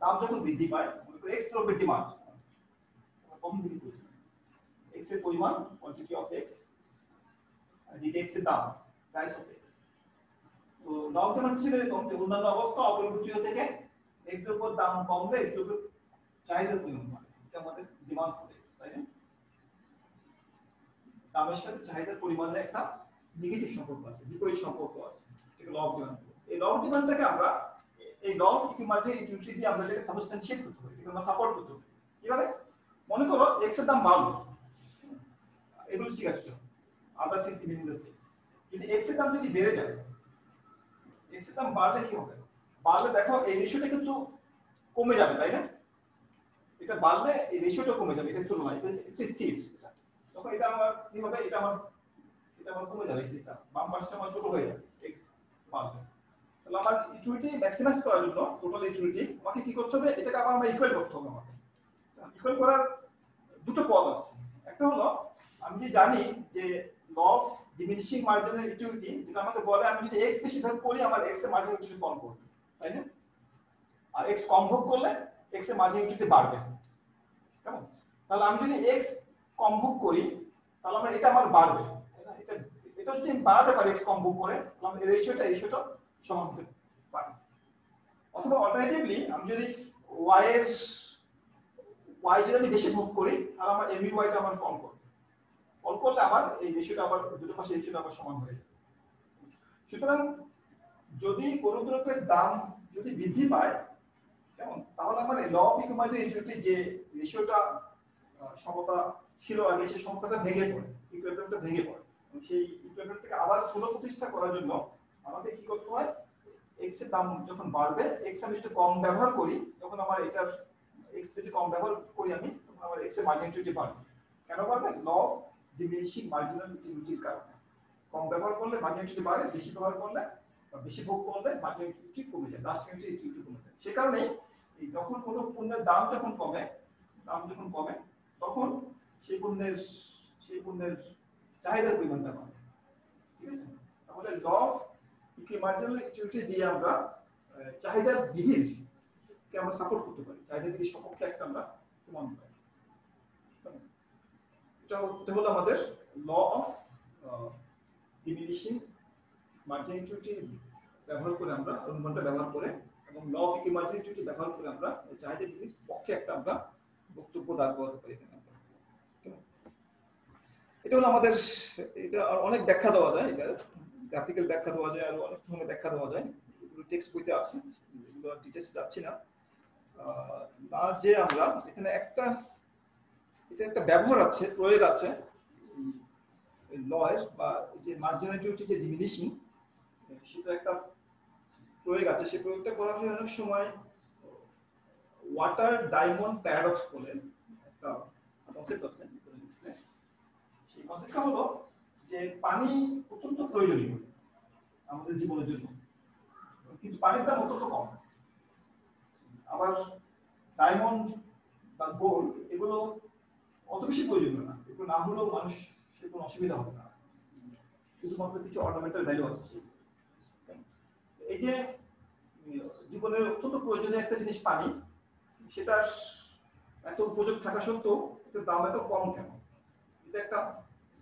দাম যখন বৃদ্ধি পায়, মনে এক্স দ্রব্যের ডিমান্ড কম বৃদ্ধি করেছিলাম। এক্সের পরিমাণ কোয়ান্টিটি অফ এক্স যেটা এক্সের দাম প্রাইস অফ এক্স তো কেমন ছিল এরকম? যে অন্যান্য অবস্থা, অপরিবর্তিত থেকে এক্স দ্রব্যের দাম কমলে এক্স দ্রব্যের চাহিদার পরিমাণ এটা আমাদের ডিমান্ড ফর তাই না? দামের সাথে চাহিদার পরিমাণের একটা নেগেটিভ সম্পর্ক আছে, বিপরীত সম্পর্ক আছে এটা ল ডিমান্ড এই ল অফ ডিমান্ডটাকে আমরা, এই ল অফ ইকুইমার্জের ইউটিলিটি দিয়ে আমরা এটাকে সাবস্টেন্সিয়েট করতে পারি, এটাকে আমরা সাপোর্ট করতে পারি। কীভাবে? মনে করো এক্সের দাম বাড়লো এগুলো ঠিক আছে other things remain the same যদি এক্সের দাম যদি বেড়ে যায় এক্সের দাম বাড়লে কি হবে? বাড়লে দেখো এই রেশিওটা কিন্তু কমে যাবে, তাই না? এটা বাড়লে এই রেশিওটা কমে যাবে, এটার তুলনায়। এটা এটা স্থির তখন এটা আমার, কি হবে? এটা আমার এটা আমার কমে যাবে, সেটা। বাম পাশটা আমার ছোট হয়ে যাবে বাড়বে তাহলে আমার ইকুইটি ম্যাক্সিমাইজ করার জন্য টোটাল ইকুইটি আমাকে কি করতে হবে? এটাকে আবার আমরা ইকুয়াল করতে হবে আমাকে। ইকুয়াল করার দুটো পথ আছে। একটা হলো, আমি যে জানি যে law of diminishing marginal equity যেটা আমাকে বলে আমি যদি এক্স বেশি ভাগ করি, আমার এক্সের মার্জিনাল ইকুইটি কম করবে, তাই না? আর এক্স কম ভোগ করলে এক্সের মার্জিনাল ইকুইটি বাড়বে। কেমন? তাহলে আমি যদি এক্স কম ভোগ করি, তাহলে আমরা এটা আমার বাড়বে? এটা এটা যদি আমি বাড়াতে পারি এক্স কম ভোগ করে, তাহলে আমার রেশিওটা রেশিওটা সমান হতে পারে। অথবা অল্টারনেটিভলি আমি যদি y এর, y যদি আমি বেশি ভোগ করি, তাহলে আমার এমই ওয়াইটা আমার কম করবে। কম করলে আমার এই রেশিওটা আবার, দুটো পাশে রেশিওটা আবার সমান হয়ে যাবে। সুতরাং যদি কোনো দ্রব্যের দাম যদি বৃদ্ধি পায় কেমন? তাহলে আমার ল অফ ইকুইমার্জের ইকুইটি যে রেশিওটা সমতা ছিল আগে সেই সমতাটা ভেঙে পড়ে ইকুইলিব্রিয়ামটা ভেঙে পড়ে। সেই ইকুইলিব্রিয়াম থেকে আবার পুনঃপ্রতিষ্ঠা করার জন্য আমাদের কি করতে হয়? এক্সের দাম যখন বাড়বে এক্স আমি যদি কম ব্যবহার করি, তখন আমার এটার এক্স যদি কম ব্যবহার করি আমি, তখন আমার এক্সের মার্জিন ইউটিলিটি বাড়বে। কেন বাড়বে? ল অফ ডিমিনিশিং মার্জিনাল ইউটিলিটির কারণে। কম ব্যবহার করলে মার্জিন ইউটিলিটি বাড়ে, বেশি ব্যবহার করলে বেশি ভোগ করলে মার্জিন ইউটিলিটি কমে যায় লাস্ট ইউটিলিটি ইউটিলিটি কমে যায়। সে কারণেই যখন কোনো পণ্যের দাম যখন কমে, দাম যখন কমে, তখন সেই পণ্যের সেই পণ্যের চাহিদার পরিমাণটা বাড়ে। ঠিক আছে? তাহলে ল অফ ইকুইমার্জিনাল ইকুইটি দিয়ে আমরা চাহিদার বিধির কে আমরা সাপোর্ট করতে পারি। চাহিদা বিধির সপক্ষে একটা আমরা প্রমাণ পাই। এটা হলো আমাদের ল অফ ডিমিনিশিং মার্জিনিটিউটি ব্যবহার করে আমরা অনুমানটা ব্যবহার করে এবং ল অফ ইমার্জিনিটিউটি ব্যবহার করে আমরা চাহিদা বৃদ্ধির পক্ষে একটা আমরা বক্তব্য দাঁড় করাতে পারি এটা হলো আমাদের, এটা অনেক ব্যাখ্যা দেওয়া যায়, এটা গ্রাফিক্যাল ব্যাখ্যা দেওয়া যায়, আর অনেক ধরনের ব্যাখ্যা দেওয়া যায়। এগুলো টেক্সট বইতে আছে, এগুলো ডিটেলস যাচ্ছি না। না যে আমরা এখানে একটা, এটা একটা ব্যবহার আছে, প্রয়োগ আছে লয়ের বা যে মার্জিনালিটি যে ডিমিনিশিং সেটা একটা প্রয়োগ আছে সেই প্রয়োগটা করা হয় অনেক সময় ওয়াটার ডায়মন্ড প্যারাডক্স বলে, একটা কনসেপ্ট আছে সেই কনসেপ্টটা হলো যে পানি অত্যন্ত প্রয়োজনীয় আমাদের জীবনের জন্য, কিন্তু পানির দাম অত্যন্ত কম। আবার ডায়মন্ড বা গোল্ড এগুলো অত বেশি প্রয়োজনীয় না, এগুলো না হলেও মানুষ কোনো অসুবিধা হবে না। শুধুমাত্র কিছু অর্নামেন্টাল ভ্যালু আছে এই যে জীবনের অত্যন্ত প্রয়োজনীয় একটা জিনিস পানি সেটার এত উপযোগ থাকা সত্ত্বেও এটার দাম এত কম কেন? এটা একটা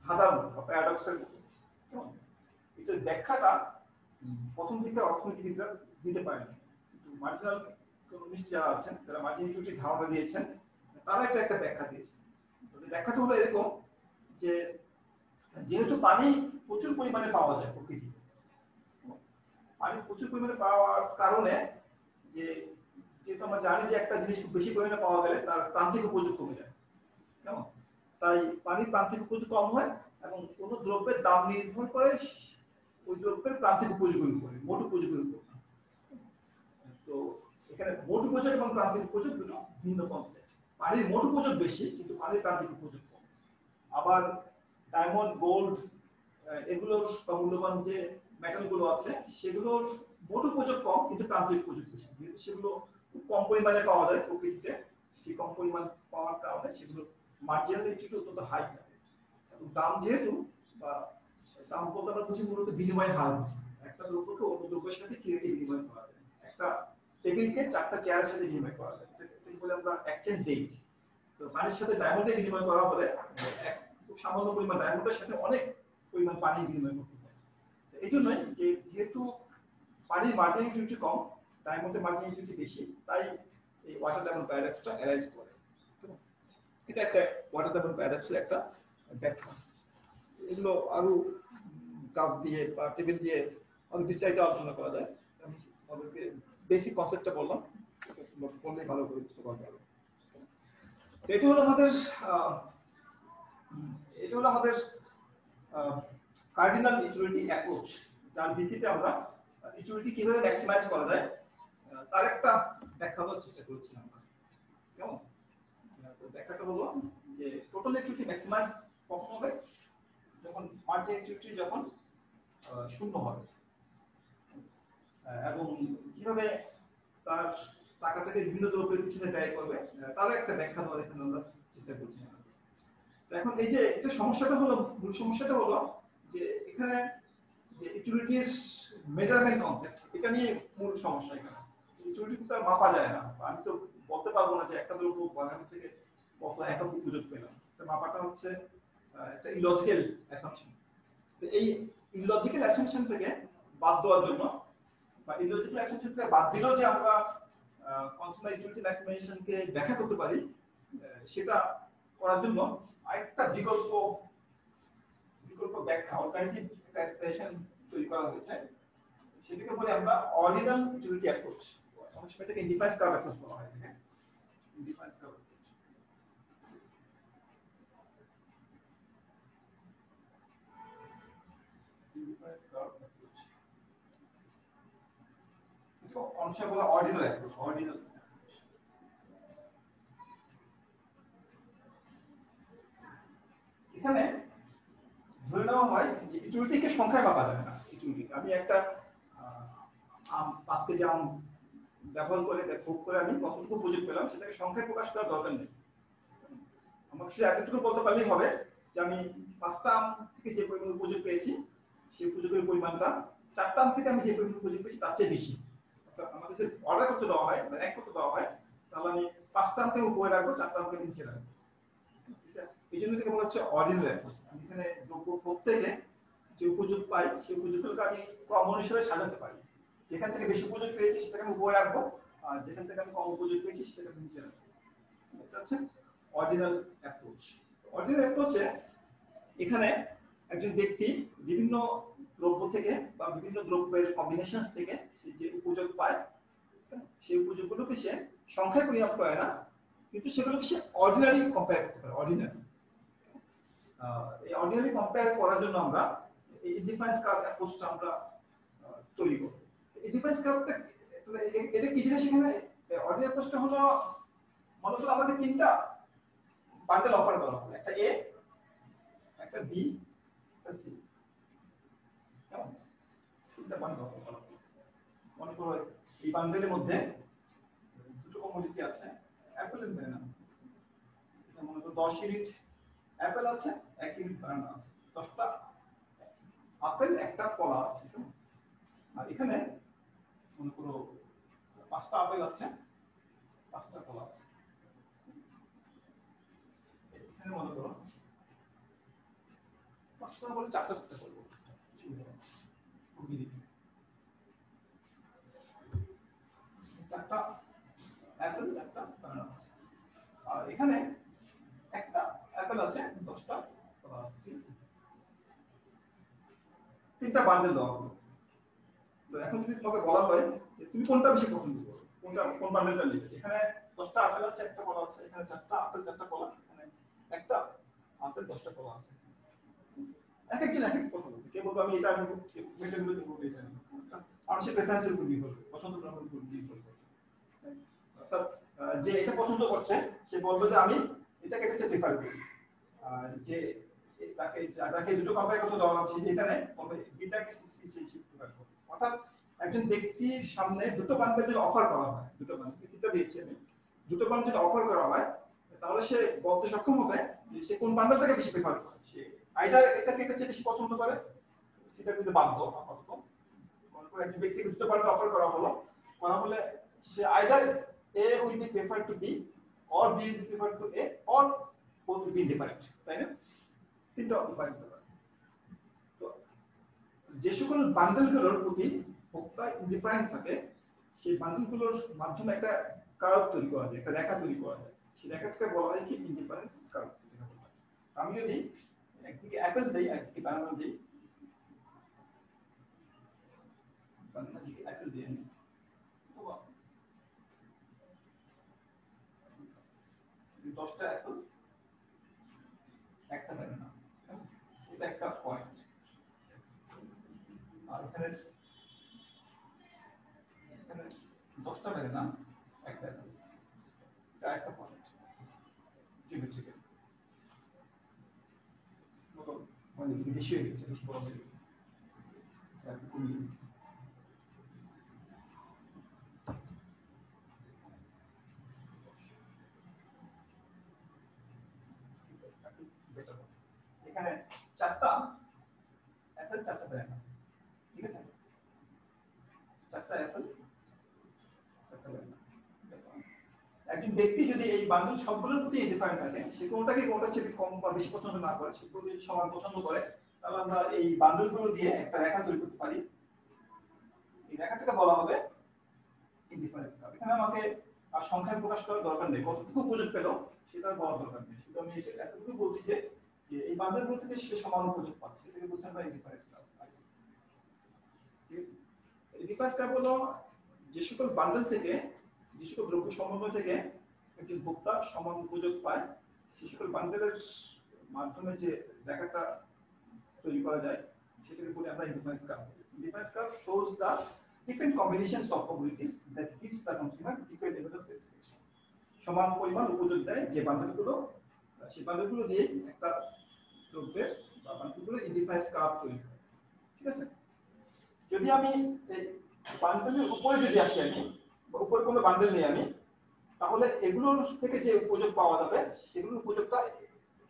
ধাঁধার প্যারাডক্সের? এটার ব্যাখ্যাটা প্রথম দিকের অর্থনীতিবিদরা দিতে পারেনি কিন্তু মার্জিনাল ইকোনমিস্ট যারা আছেন, যারা মার্জিনিটিউটি ধারণা দিয়েছেন, তারা একটা একটা ব্যাখ্যা দিয়েছেন। ব্যাখ্যাটা হলো এরকম যে, যেহেতু পানি প্রচুর পরিমাণে পাওয়া যায় প্রকৃতিতে পানি প্রচুর পরিমাণে পাওয়ার কারণে যে যেহেতু আমরা জানি যে একটা জিনিস খুব বেশি পরিমাণে পাওয়া গেলে তার প্রান্তিক উপযোগ কমে যায়। কেমন? তাই পানির প্রান্তিক উপযোগ কম হয় এবং কোনো দ্রব্যের দাম নির্ভর করে ওই দ্রব্যের প্রান্তিক উপযোগের উপরে মোট উপযোগের উপর তো এখানে মোট উপযোগ এবং প্রান্তিক উপযোগ দুটো ভিন্ন কনসেপ্ট পানির মোট উপযোগ বেশি, কিন্তু পানির প্রান্তিক উপযোগ কম। আবার ডায়মন্ড গোল্ড এগুলোর মূল্যবান যে মেটালগুলো আছে সেগুলোর মোট উপযোগ কম, কিন্তু প্রান্তিক উপযোগ বেশি। যেহেতু সেগুলো খুব কম পরিমাণে পাওয়া যায় প্রকৃতিতে, সেই কম পরিমাণ পাওয়ার কারণে সেগুলো মার্জিনাল ইনস্টিটিউট অত্যন্ত হাই থাকে। এবং দাম যেহেতু, বা দাম বলতে আমরা বুঝি মূলত বিনিময় হার একটা দ্রব্যকে অন্য দ্রব্যের সাথে কিনে বিনিময় করা যায়? একটা টেবিলকে চারটা চেয়ারের সাথে বিনিময় করা যায়। বলে আমরা এক্সচেঞ্জ রেট তো পানির সাথে ডায়মন্ডে বিনিময় করা হলে, এক খুব সামান্য পরিমাণ ডায়মন্ডের সাথে অনেক পরিমাণ পানি বিনিময় করতে এই জন্যই যে যেহেতু পানির মার্জিনিটি কম ডায়মন্ডের মার্জিনিটি বেশি, তাই এই ওয়াটার ডায়মন্ড প্যারাডক্সটা অ্যারাইজ করে। এটা একটা ওয়াটার ডায়মন্ড প্যারাডক্সের একটা ব্যাখ্যা। এগুলো আরও গ্রাফ দিয়ে বা টেবিল দিয়ে অনেক বিস্তারিত আলোচনা করা যায়। আমি আমাদেরকে বেসিক কনসেপ্টটা বললাম। পড়লে ভালো করে বুঝতে পারবে এটা হলো আমাদের এটা হলো আমাদের কার্ডিনাল ইউটিলিটি অ্যাপ্রোচ যার ভিত্তিতে আমরা ইউটিলিটি কীভাবে ম্যাক্সিমাইজ করা যায় তার একটা ব্যাখ্যা দেওয়ার চেষ্টা করেছিলাম আমরা। কেমন? ব্যাখ্যাটা হলো যে টোটাল ইউটিলিটি ম্যাক্সিমাইজ কখন হবে? যখন মার্জিন ইউটিলিটি যখন শূন্য হবে। এবং কীভাবে তার টাকাটাকে বিভিন্ন দ্রব্যের পিছনে ব্যয় করবে তারও একটা ব্যাখ্যা দেওয়ার এখানে আমরা চেষ্টা করছি এখন এই যে সমস্যাটা হলো, মূল সমস্যাটা হলো যে এখানে যে ইউটিলিটির মেজারমেন্ট কনসেপ্ট এটা নিয়ে মূল সমস্যা এখানে। ইউটিলিটি তো আর মাপা যায় না। আমি তো বলতে পারব না যে একটা দ্রব্য বাগান থেকে কত একক উপযোগ পেলাম। এটা মাপাটা হচ্ছে একটা ইলজিক্যাল অ্যাসাম্পশন তো এই ইলজিক্যাল অ্যাসাম্পশন থেকে বাদ দেওয়ার জন্য বা ইলজিক্যাল অ্যাসাম্পশন থেকে বাদ দিলেও যে আমরা কনজিউমার ইউটিলিটি ম্যাক্সিমাইজেশনকে ব্যাখ্যা করতে পারি সেটা করার জন্য আরেকটা বিকল্প বিকল্প ব্যাখ্যা অল্টারনেটিভ একটা এক্সপ্রেশন তৈরি করা হয়েছে। সেটাকে বলে আমরা অর্ডিনাল ইউটিলিটি অ্যাপ্রোচ অনেক সময় এটাকে অ্যাপ্রোচ বলা হয় এটাকে ইনডিফারেন্স এখানে ধরে নেওয়া হয় যে ইচুরিটিকে সংখ্যায় মাপা যাবে না ইচুরিটি আমি একটা আম পাঁচ কেজি আম ব্যবহার করে ভোগ করে আমি কতটুকু উপযোগ পেলাম, সেটাকে সংখ্যায় প্রকাশ করার দরকার নেই। আমাকে শুধু এতটুকু বলতে পারলেই হবে যে আমি পাঁচটা আম থেকে যে পরিমাণ উপযোগ পেয়েছি, সেই উপযোগের পরিমাণটা, চারটা আম থেকে আমি যে পরিমাণ উপযোগ পেয়েছি, তার চেয়ে বেশি। অর্থাৎ আমাকে যদি অর্ডার করতে দেওয়া হয় মানে এক করতে দেওয়া হয়, তাহলে আমি পাঁচটা আম থেকে উপরে রাখব, চারটা আমকে নিচে রাখব। এই জন্য এটাকে বলা হচ্ছে অর্ডিনারি অ্যাপ্রোচ আমি এখানে দ্রব্য প্রত্যেকে যে উপযোগ পাই, সেই উপযোগগুলোকে আমি ক্রম অনুসারে সাজাতে পারি। যেখান থেকে বেশি উপযোগ পেয়েছি, সেটাকে আমি উপরে রাখব। আর যেখান থেকে আমি কম উপযোগ পেয়েছি, সেটাকে আমি নিচে রাখব। এটা হচ্ছে অর্ডিনাল অ্যাপ্রোচ অর্ডিনাল অ্যাপ্রোচে এখানে একজন ব্যক্তি বিভিন্ন দ্রব্য থেকে বা বিভিন্ন দ্রব্যের কম্বিনেশন থেকে সে যে উপযোগ পায়, সেই উপযোগগুলোকে সে সংখ্যায় পরিমাপ করে না, কিন্তু সেগুলোকে সে অর্ডিনারি কম্পেয়ার করতে পারে অর্ডিনারি অর্ডিনারি কম্পেয়ার করার জন্য আমরা এই ডিফারেন্স কার্ভ অ্যাপ্রোচটা আমরা তৈরি করব। এই ডিফারেন্স কার্ভটা এটা কি জিনিস এখানে? অর্ডিনারি অ্যাপ্রোচটা হলো করো আমাকে তিনটা বান্ডেল অফার করা হলো একটা এ একটা বি একটা সি কেমন? তিনটা বান্ডেল অফার করা মনে করো এই বান্ডেলের মধ্যে দুটো কমোডিটি আছে। অ্যাপেল এন্ড ব্যানানা মনে করো দশ ইউনিট অ্যাপেল আছে এক ইউনিট ব্যানানা আছে। দশটা আপেল একটা কলা আছে। আর এখানে মনে করো পাঁচটা আপেল আছে, পাঁচটা কলা আছে। এখানে মনে করো পাঁচটা বলে চারটা চারটা করব। চারটা অ্যাপেল চারটা বানানা আছে। আর এখানে একটা আছে দশটা তিনটা বান্ডেল দেওয়া এখন যদি তোমাকে বলা হয় যে তুমি কোনটা বেশি পছন্দ করো, কোনটা, কোন বান্ডেলটা নেবে? এখানে দশটা আপেল আছে, একটা কলা আছে, এখানে চারটা আপেল, চারটা কলা, এখানে একটা আপেল, দশটা কলা আছে। এক এক এক কে আমি এটা নেব এটা নেব। মানুষের প্রেফারেন্সের উপর নির্ভর পছন্দ করার উপর নির্ভর অর্থাৎ যে এটা পছন্দ করছে, সে বলবে যে আমি এটাকে এটা প্রিফার করি। যে এ- তাকে দুটো কম্পেয়ার করতে দেওয়া হচ্ছে বলবে এটাকে প্রিফার করবে। অর্থাৎ একজন ব্যক্তির সামনে দুটো বান্ডেল যদি অফার করা হয়, দুটো বান্ডেল তিনটা দিয়েছি আমি দুটো বান্ডেল অফার করা হয়, তাহলে সে বলতে সক্ষম হবে যে সে কোন বান্ডেলটাকে বেশি প্রিফার করে। সে আইদার এটাকে এটা সে বেশি পছন্দ করে, সেটা কিন্তু বাধ্য, আপাতত। একজন ব্যক্তিকে দুটো বান্ডেল অফার করা হলো, করা হলে সে either A will be prefer to B or B prefer to A or both will be different তাই যে সকল বান্ডেলগুলোর প্রতি ভোক্তা ইনডিফারেন্ট থাকে, সেই বান্ডেলগুলোর মাধ্যমে একটা কার্ভ তৈরি করা যায়, একটা রেখা তৈরি করা যায়। সেই রেখাটাকে বলা হয় কি ইনডিফারেন্স কার্ভ আমি যদি একদিকে অ্যাপেল দেই, একদিকে বানানা দিই অ্যাপেল দিয়ে নিই। দশটা অ্যাপেল একটা বানানা এটা একটা পয়েন্ট আর এখানে এখানে দশটা বানানা একটা এটা একটা পয়েন্ট জিওমেট্রিক্যাল মানে বেশি হয়ে গেছে, বেশি বড় হয়ে গেছে এটা একটু কমিয়ে দিই। better হবে। এখানে চারটা চারটা ব্যানানা ঠিক আছে? চারটা অ্যাপেল একজন ব্যক্তি যদি এই বান্ডেল সবগুলোর প্রতি ডিফারেন্ট থাকে, সে কোনটাকে কোনটা চেয়ে কম বা বেশি পছন্দ না করে সেগুলো যদি সমান পছন্দ করে, তাহলে আমরা এই বান্ডেলগুলো দিয়ে একটা রেখা তৈরি করতে পারি। এই রেখাটাকে বলা হবে ইনডিফারেন্স কার্ভ এখানে আমাকে আর সংখ্যায় প্রকাশ করার দরকার নেই। কতটুকু উপযোগ পেল, সেটা বলার দরকার নেই। শুধু আমি এতটুকু বলছি যে যে এই বান্ডেলগুলো থেকে সে সমান উপযোগ পাচ্ছে। এটাকে বলছি আমরা ইনডিফারেন্স কার্ভ ঠিক আছে? হলো যে সকল বান্ডেল থেকে, যে সকল দ্রব্য সমন্বয় থেকে একজন ভোক্তা সমান উপযোগ পায়, সে সকল বান্ডেলের মাধ্যমে যে রেখাটা তৈরি করা যায়, সেটাকে বলি আমরা indifference curve indifference curve shows the different combinations of probabilities that gives the consumer equal level of satisfaction সমান পরিমাণ উপযোগ দেয় যে বান্ডেলগুলো সেই বান্ডেলগুলো দিয়ে একটা দ্রব্যের বা বান্ডেলগুলো ইনডিফারেন্স কার্ভ তৈরি করে। ঠিক আছে? যদি আমি এই বান্ডেলের উপরে যদি আসি আমি উপরে কোনো বান্ডেল নেই আমি, তাহলে এগুলোর থেকে যে উপযোগ পাওয়া যাবে, সেগুলোর উপযোগটা,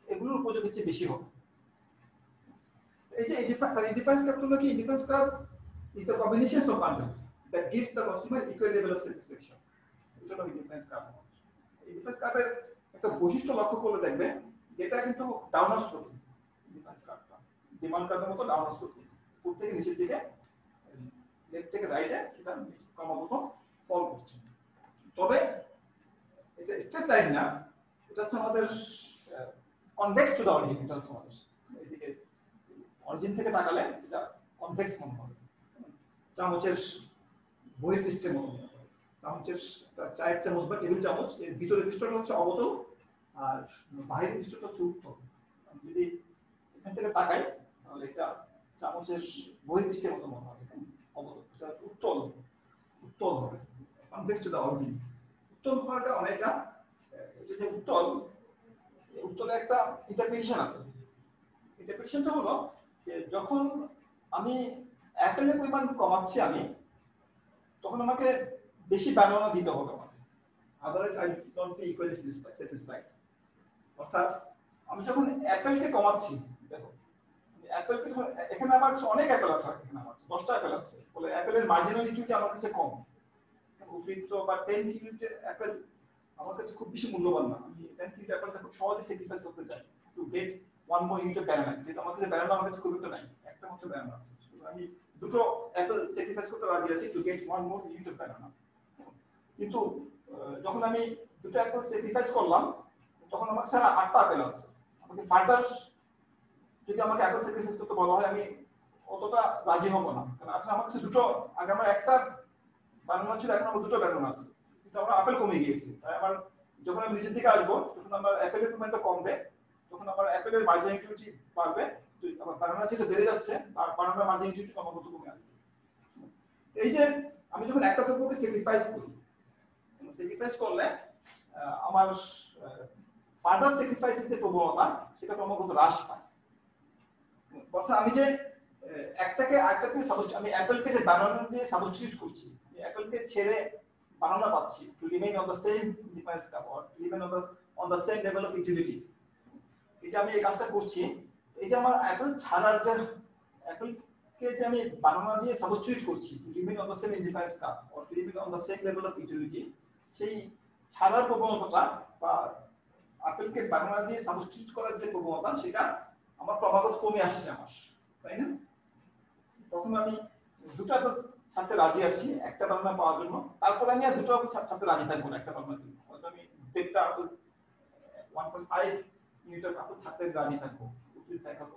এগুলোর উপযোগের চেয়ে বেশি হবে। এই যে ডিফারেন্স কার্ভ হলো কি? Difference curve is the combinations of bundle that gives the consumer equal level of satisfaction হলো ডিফারেন্স কার্ভ এই ডিফারেন্স কার্ভের একটা বৈশিষ্ট্য লক্ষ্য করলে দেখবে যেটা কিন্তু ডাউনার কার্ভটা ডিমান্ড কার্ভের মতো ডাউনার স্লোপিং উপর থেকে নিচের দিকে লেফট থেকে রাইটে সেটা ক্রমাগত ফল করছে। তবে এটা স্ট্রেট লাইন না এটা হচ্ছে আমাদের কনভেক্স টু দ্য অরিজিন এটা হচ্ছে আমাদের। এদিকে অরিজিন থেকে তাকালে এটা কনভেক্স মনে হবে চামচের বইয়ের পৃষ্ঠের মতো মনে হবে চামচের চায়ের চামচ বা টেবিল চামচ এর ভিতরে পৃষ্ঠটা হচ্ছে অবতল আর বাইরের হচ্ছে উত্তল যদি এখান থেকে তাকাই, তাহলে এটা চামচের পৃষ্ঠের মতো মনে হবে অবতল এটা উত্তল উত্তল হবে কনভেক্স টু দ্য অরিজিন উত্তল হওয়ার কারণে এটা যে উত্তল উত্তলে একটা ইন্টারপ্রিটেশন আছে। ইন্টারপ্রিটেশনটা হলো যে যখন আমি অ্যাপেলের পরিমাণ কমাচ্ছি আমি, তখন আমাকে বেশি ব্যানানা দিতে হবে আমাকে। Otherwise I don't equally satisfied অর্থাৎ আমি যখন অ্যাপেলকে কমাচ্ছি, দেখো, অ্যাপেলকে যখন, এখানে আমার কাছে অনেক অ্যাপেল আছে, এখানে আমার দশটা অ্যাপেল আছে। বলে অ্যাপেলের মার্জিনালিটি আমার কাছে কম। উপযুক্ত বা টেন ইউনিটের অ্যাপেল আমার কাছে খুব বেশি মূল্যবান না। আমি টেন ইউনিট অ্যাপেলটা খুব সহজে স্যাক্রিফাইস করতে চাই। To get one more unit banana যেহেতু আমার কাছে ব্যানানা আমার কাছে খুব একটা নাই। একটা মাত্র ব্যানানা আছে। আমি দুটো অ্যাপেল স্যাক্রিফাইস করতে রাজি আছি to get one more unit banana কিন্তু যখন আমি দুটো অ্যাপেল স্যাক্রিফাইস করলাম তখন আমার ছাড়া আটটা আপেল আছে আমাকে ফার্দার যদি আমাকে অ্যাপেল স্যাক্রিফাইস করতে বলা হয়, আমি অতটা রাজি হব না। কারণ এখন আমার কাছে দুটো, আগে আমার একটা বানানো ছিল, এখন আমার দুটো ব্যানানা আছে। কিন্তু আমার আপেল কমে গিয়েছে। তাই আমার যখন আমি নিচের দিকে আসব, তখন আমার অ্যাপেলের পেমেন্টটা কমবে। তখন আমার অ্যাপেলের মার্জিন মার্জিনিটি বাড়বে। আমার বানানা যেটা বেড়ে যাচ্ছে। আর বানানার মার্জিনিটি আমার মতো কমে আসবে। এই যে আমি যখন একটা দ্রব্যকে স্যাক্রিফাইস করি স্যাক্রিফাইস করলে আমার ফার্দার স্যাক্রিফাইসের যে প্রবণতা সেটা ক্রমাগত হ্রাস পায়। অর্থাৎ আমি যে একটাকে আরেকটাকে আমি অ্যাপেলকে যে বানানো দিয়ে সাবস্টিটিউট করছি অ্যাপেলকে ছেড়ে বানানো পাচ্ছি। To remain on the same difference cup or to remain on the on the same level of utility এই যে আমি এই কাজটা করছি, এই যে আমার অ্যাপেল ছাড়ার যে, অ্যাপেলকে যে আমি বানানো দিয়ে সাবস্টিটিউট করছি to remain on the same indifference cup or to remain on the same level of utility সেই ছাড়ার প্রবণতাটা বা আপেলকে বানানা দিয়ে সাবস্টিটিউট করার যে প্রবণতা, সেটা আমার ক্রমাগত কমে আসছে আমার, তাই না? তখন আমি দুটো আপেল ছাড়তে রাজি আছি, একটা বানানা পাওয়ার জন্য। তারপরে আমি আর দুটো আপেল ছাড়তে রাজি থাকব না একটা বানানার জন্য আমি দেড়টা আপেল ওয়ান পয়েন্ট ফাইভ ইউনিটের আপেল ছাড়তে রাজি থাকব থাকব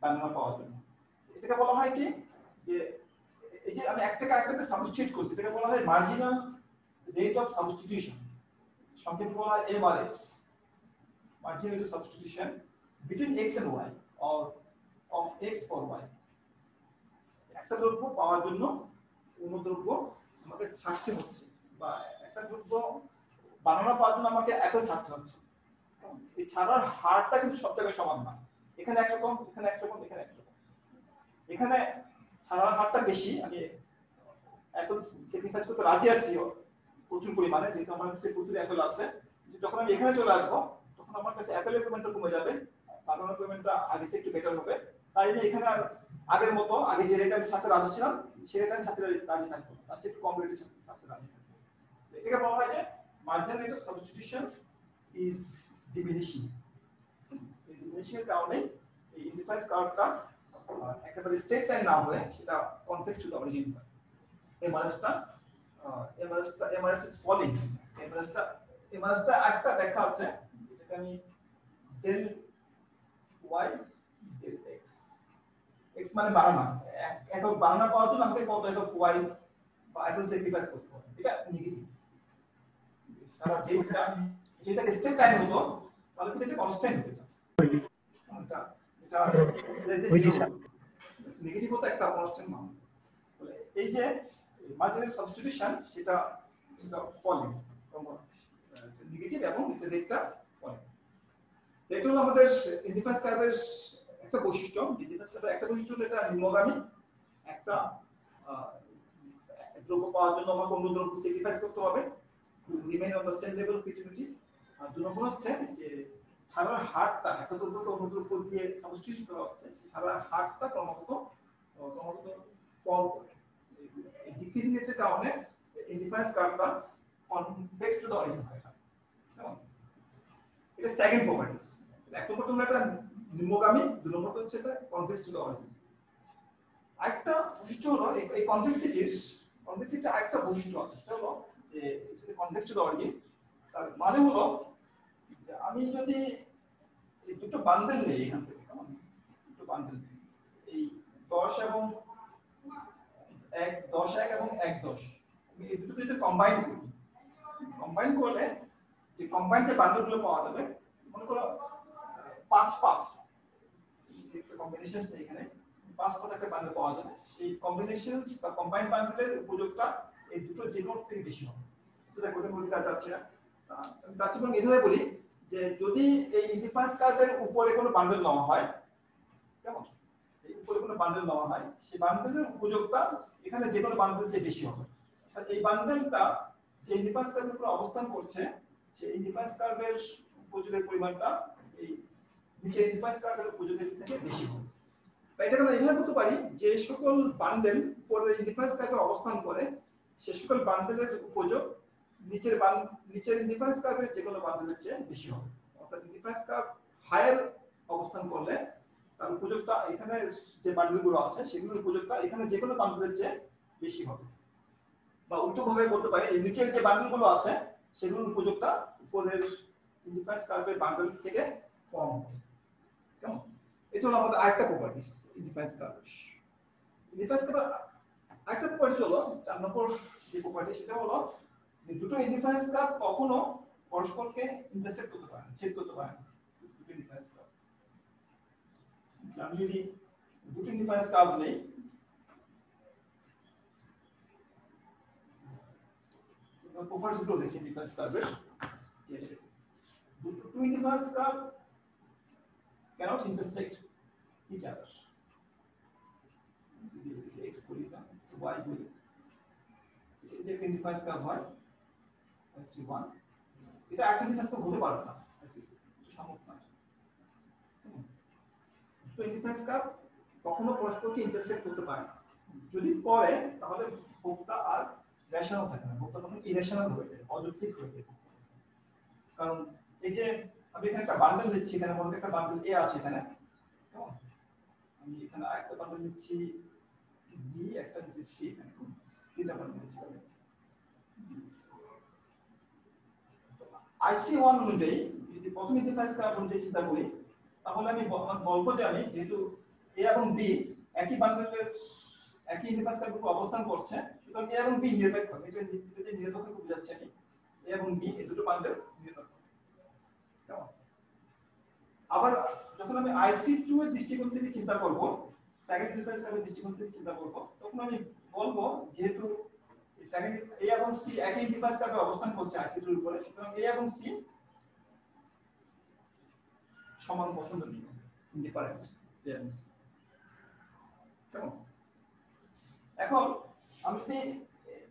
বানানা পাওয়ার জন্য। এটাকে বলা হয় কি? যে এই যে আমি একটাকে আরেকটাকে সাবস্টিটিউট করছি, এটাকে বলা হয় মার্জিনাল রেট অফ সাবস্টিটিউশন সংক্ষেপে বলা হয় MRS of substitution between x and y, or, of x for y. একটা দ্রব্য পাওয়ার জন্য অন্য দ্রব্য আমাকে ছাড়তে হচ্ছে, বা একটা দ্রব্য বানানো পাওয়ার জন্য আমাকে অ্যাপেল ছাড়তে হচ্ছে। এই ছাড়ার হারটা কিন্তু সব জায়গায় সমান না। এখানে একরকম এখানে একরকম এখানে একরকম এখানে ছাড়ার হারটা বেশি, আমি অ্যাপেল স্যাক্রিফাইস করতে রাজি আছি প্রচুর পরিমাণে, যেহেতু আমার কাছে প্রচুর অ্যাপেল আছে। যখন আমি এখানে চলে আসব তখন আমার কাছে অ্যাপেলের পেমেন্টটা কমে যাবে। বানানোর পেমেন্টটা আগে চেয়ে একটু বেটার হবে। তাই আমি এখানে আর আগের মতো, আগে যে রেট আমি ছাড়তে রাজি সে রেট আমি ছাড়তে রাজি থাকব। তার চেয়ে একটু কম রেটে ছাড়তে রাজি থাকব। এটাকে বলা হয় যে marginal rate of substitution is diminishing diminishing এর কারণে এই ইন্ডিফারেন্স কার্ভটা একেবারে স্ট্রেট লাইন না হয়ে সেটা কনটেক্সট টু দ্য অরিজিন হয় এমআরএসটা এমআরএসটা এমআরএস ইজ ফলিং এমআরএসটা এমআরএসটা একটা ব্যাখ্যা আছে। আমি del Y del X X মানে বানানা একক বানানা পাওয়ার জন্য আমাকে কত একক ওয়াই বা একক স্যাক্রিফাইস করতে হবে? এটা নেগেটিভ সারা ডেটা যেটা স্টেপ লাইন হতো, তাহলে কিন্তু এটা কনস্ট্যান্ট হতো। নেগেটিভ হতো একটা কনস্ট্যান্ট মান। এই যে মার্জিনাল সাবস্টিটিউশন সেটা সেটা নেগেটিভ এবং এটা এটা আমাদের ইন্ডিফারেন্স কার্ভের একটা বৈশিষ্ট্য। ইন্ডিফারেন্স কার্ভের একটা বৈশিষ্ট্য এটা নিম্নগামী। একটা দ্রব্য পাওয়ার জন্য আমাকে অন্য দ্রব্য স্যাক্রিফাইস করতে হবে। Remain on the same level feasibility আর দুই নম্বর হচ্ছে যে ছাড়ার হারটা, একটা দ্রব্যকে অন্য দ্রব্য দিয়ে সাবস্টিটিউট করা হচ্ছে ছাড়ার হারটা ক্রমাগত ক্রমাগত কম করে। ডিক্রিজিং এর কারণে ইন্ডিফারেন্স কার্ভটা কনভেক্স টু দ্য অরিজিন হয়। এটা সেকেন্ড প্রপার্টিস এক নম্বর তোমরা একটা নিম্নগামী দুই নম্বর হচ্ছে এটা কনভেক্স টু দ্য অরিজিন আরেকটা বৈশিষ্ট্য হলো, এই কনভেক্সিটির কনভেক্সিটির আরেকটা বৈশিষ্ট্য আছে, সেটা হলো যে কনভেক্স টু দ্য অরিজিন তার মানে হলো যে আমি যদি এই দুটো বান্ডেল নেই এখান থেকে কেমন দুটো বান্ডেল এই দশ এবং এক, দশ এক এবং এক দশ। আমি এই দুটো যদি কম্বাইন করি কম্বাইন করলে যে কম্বাইন যে বান্ডেলগুলো পাওয়া যাবে, মনে করো, পাঁচ পাঁচ। একটা এখানে, পাঁচ পাঁচ একটা বান্ডেল পাওয়া যাবে। সেই কম্বিনেশন বা কম্বাইন বান্ডেলের উপযোগটা এই দুটো যে কোনো থেকে বেশি হবে। সেটা কোটে বলতে যাচ্ছে না। আমি তার চেয়ে বলি যে যদি এই ইন্ডিফারেন্স কার্ভের উপরে কোনো বান্ডেল নেওয়া হয়, কেমন? এই উপরে কোনো বান্ডেল নেওয়া হয়, সেই বান্ডেলের উপযোগটা এখানে যে কোনো বান্ডেল চেয়ে বেশি হবে। এই বান্ডেলটা যে ইন্ডিফারেন্স কার্ভের উপরে অবস্থান করছে সেই ইন্ডিফারেন্স কার্ভের উপযোগের পরিমাণটা এই নিচে ইন্ডিফারেন্স কার্ভের উপযোগের থেকে বেশি হবে বা এটা আমরা এভাবে বলতে পারি যে সকল বান্ডেল উপরে ইন্ডিফারেন্স কার্ভে অবস্থান করে, সে সকল বান্ডেলের উপযোগ নিচের বান নিচের ইন্ডিফারেন্স কার্ভের যে কোনো বান্ডেলের চেয়ে বেশি হবে অর্থাৎ ইন্ডিফারেন্স কার্ভ হায়ার অবস্থান করলে তার উপযোগটা এখানে যে বান্ডেলগুলো আছে, সেগুলোর উপযোগটা এখানে যে কোনো বান্ডেলের চেয়ে বেশি হবে। বা উল্টো ভাবে বলতে পারি নিচের যে বান্ডেলগুলো আছে সেগুলোর উপযোগটা উপরের ইন্ডিফারেন্স কার্ভের বান্ডেল থেকে কম হবে কেমন? এটা হলো আমাদের আরেকটা প্রপার্টিস ইন্ডিফারেন্স কার্ভের ইন্ডিফারেন্স কার্ভ আরেকটা প্রপার্টিস হলো, চার নম্বর যে প্রপার্টি সেটা হলো যে দুটো ইন্ডিফারেন্স কার্ভ কখনো পরস্পরকে ইন্টারসেক্ট করতে পারে না, ছেদ করতে পারে না, দুটো ইন্ডিফারেন্স কার্ভ আমি যদি দুটো ইন্ডিফারেন্স কার্ভ নেই প্রপার্টিসগুলো দেখছি ইন্ডিফারেন্স কার্ভের এটাকে x করি করি হয় SC1 এটা একটা ইন্ডিফারেন্স কার্ভ হতে পারে না SC2 এটা সম্ভব হুম। তো ইন্ডিফারেন্স কার্ভ কখনো পরস্পরকে ইন্টারসেক্ট করতে পারে না যদি করে তাহলে ভোক্তা আর রেশনাল থাকে না ভোক্তা তখন ইরেশনাল হয়ে যায়, অযৌক্তিক হয়ে যায়। কারণ এই যে আমি এখানে একটা বান্ডেল দিচ্ছি, এখানে মনে একটা বান্ডেল এ আছে এখানে। আমি এখানে আরেকটা বান্ডেল নিচ্ছি বি একটা নিচ্ছি সি এখানে তিনটা বান্ডেল নিচ্ছি আইসি ওয়ান অনুযায়ী, যদি প্রথম ইন্টারফেস কার্ভ অনুযায়ী চিন্তা করি, তাহলে আমি যে আমি যেহেতু এ এবং বি একই বান্ডেলের একই ইন্টারফেস উপর অবস্থান করছে সুতরাং এ এবং বি নিরপেক্ষ এটা নিরপেক্ষ নিরপেক্ষ বোঝাচ্ছে আমি এ এবং বি, এই দুটো বান্ডেল নিরপেক্ষ। আবার যখন আমি আইসি টু এর দৃষ্টিকোণ থেকে চিন্তা করব সেকেন্ড ডিফারেন্স কার্ভের দৃষ্টিকোণ থেকে চিন্তা করব, তখন আমি বলব যেহেতু সেকেন্ড এ এবং সি একই ডিফারেন্স কার্ভে অবস্থান করছে আইসি টু এর উপরে, সুতরাং এ এবং সি সমান পছন্দনীয় ইন্ডিফারেন্ট এ এবং সি কেমন? এখন আমি যদি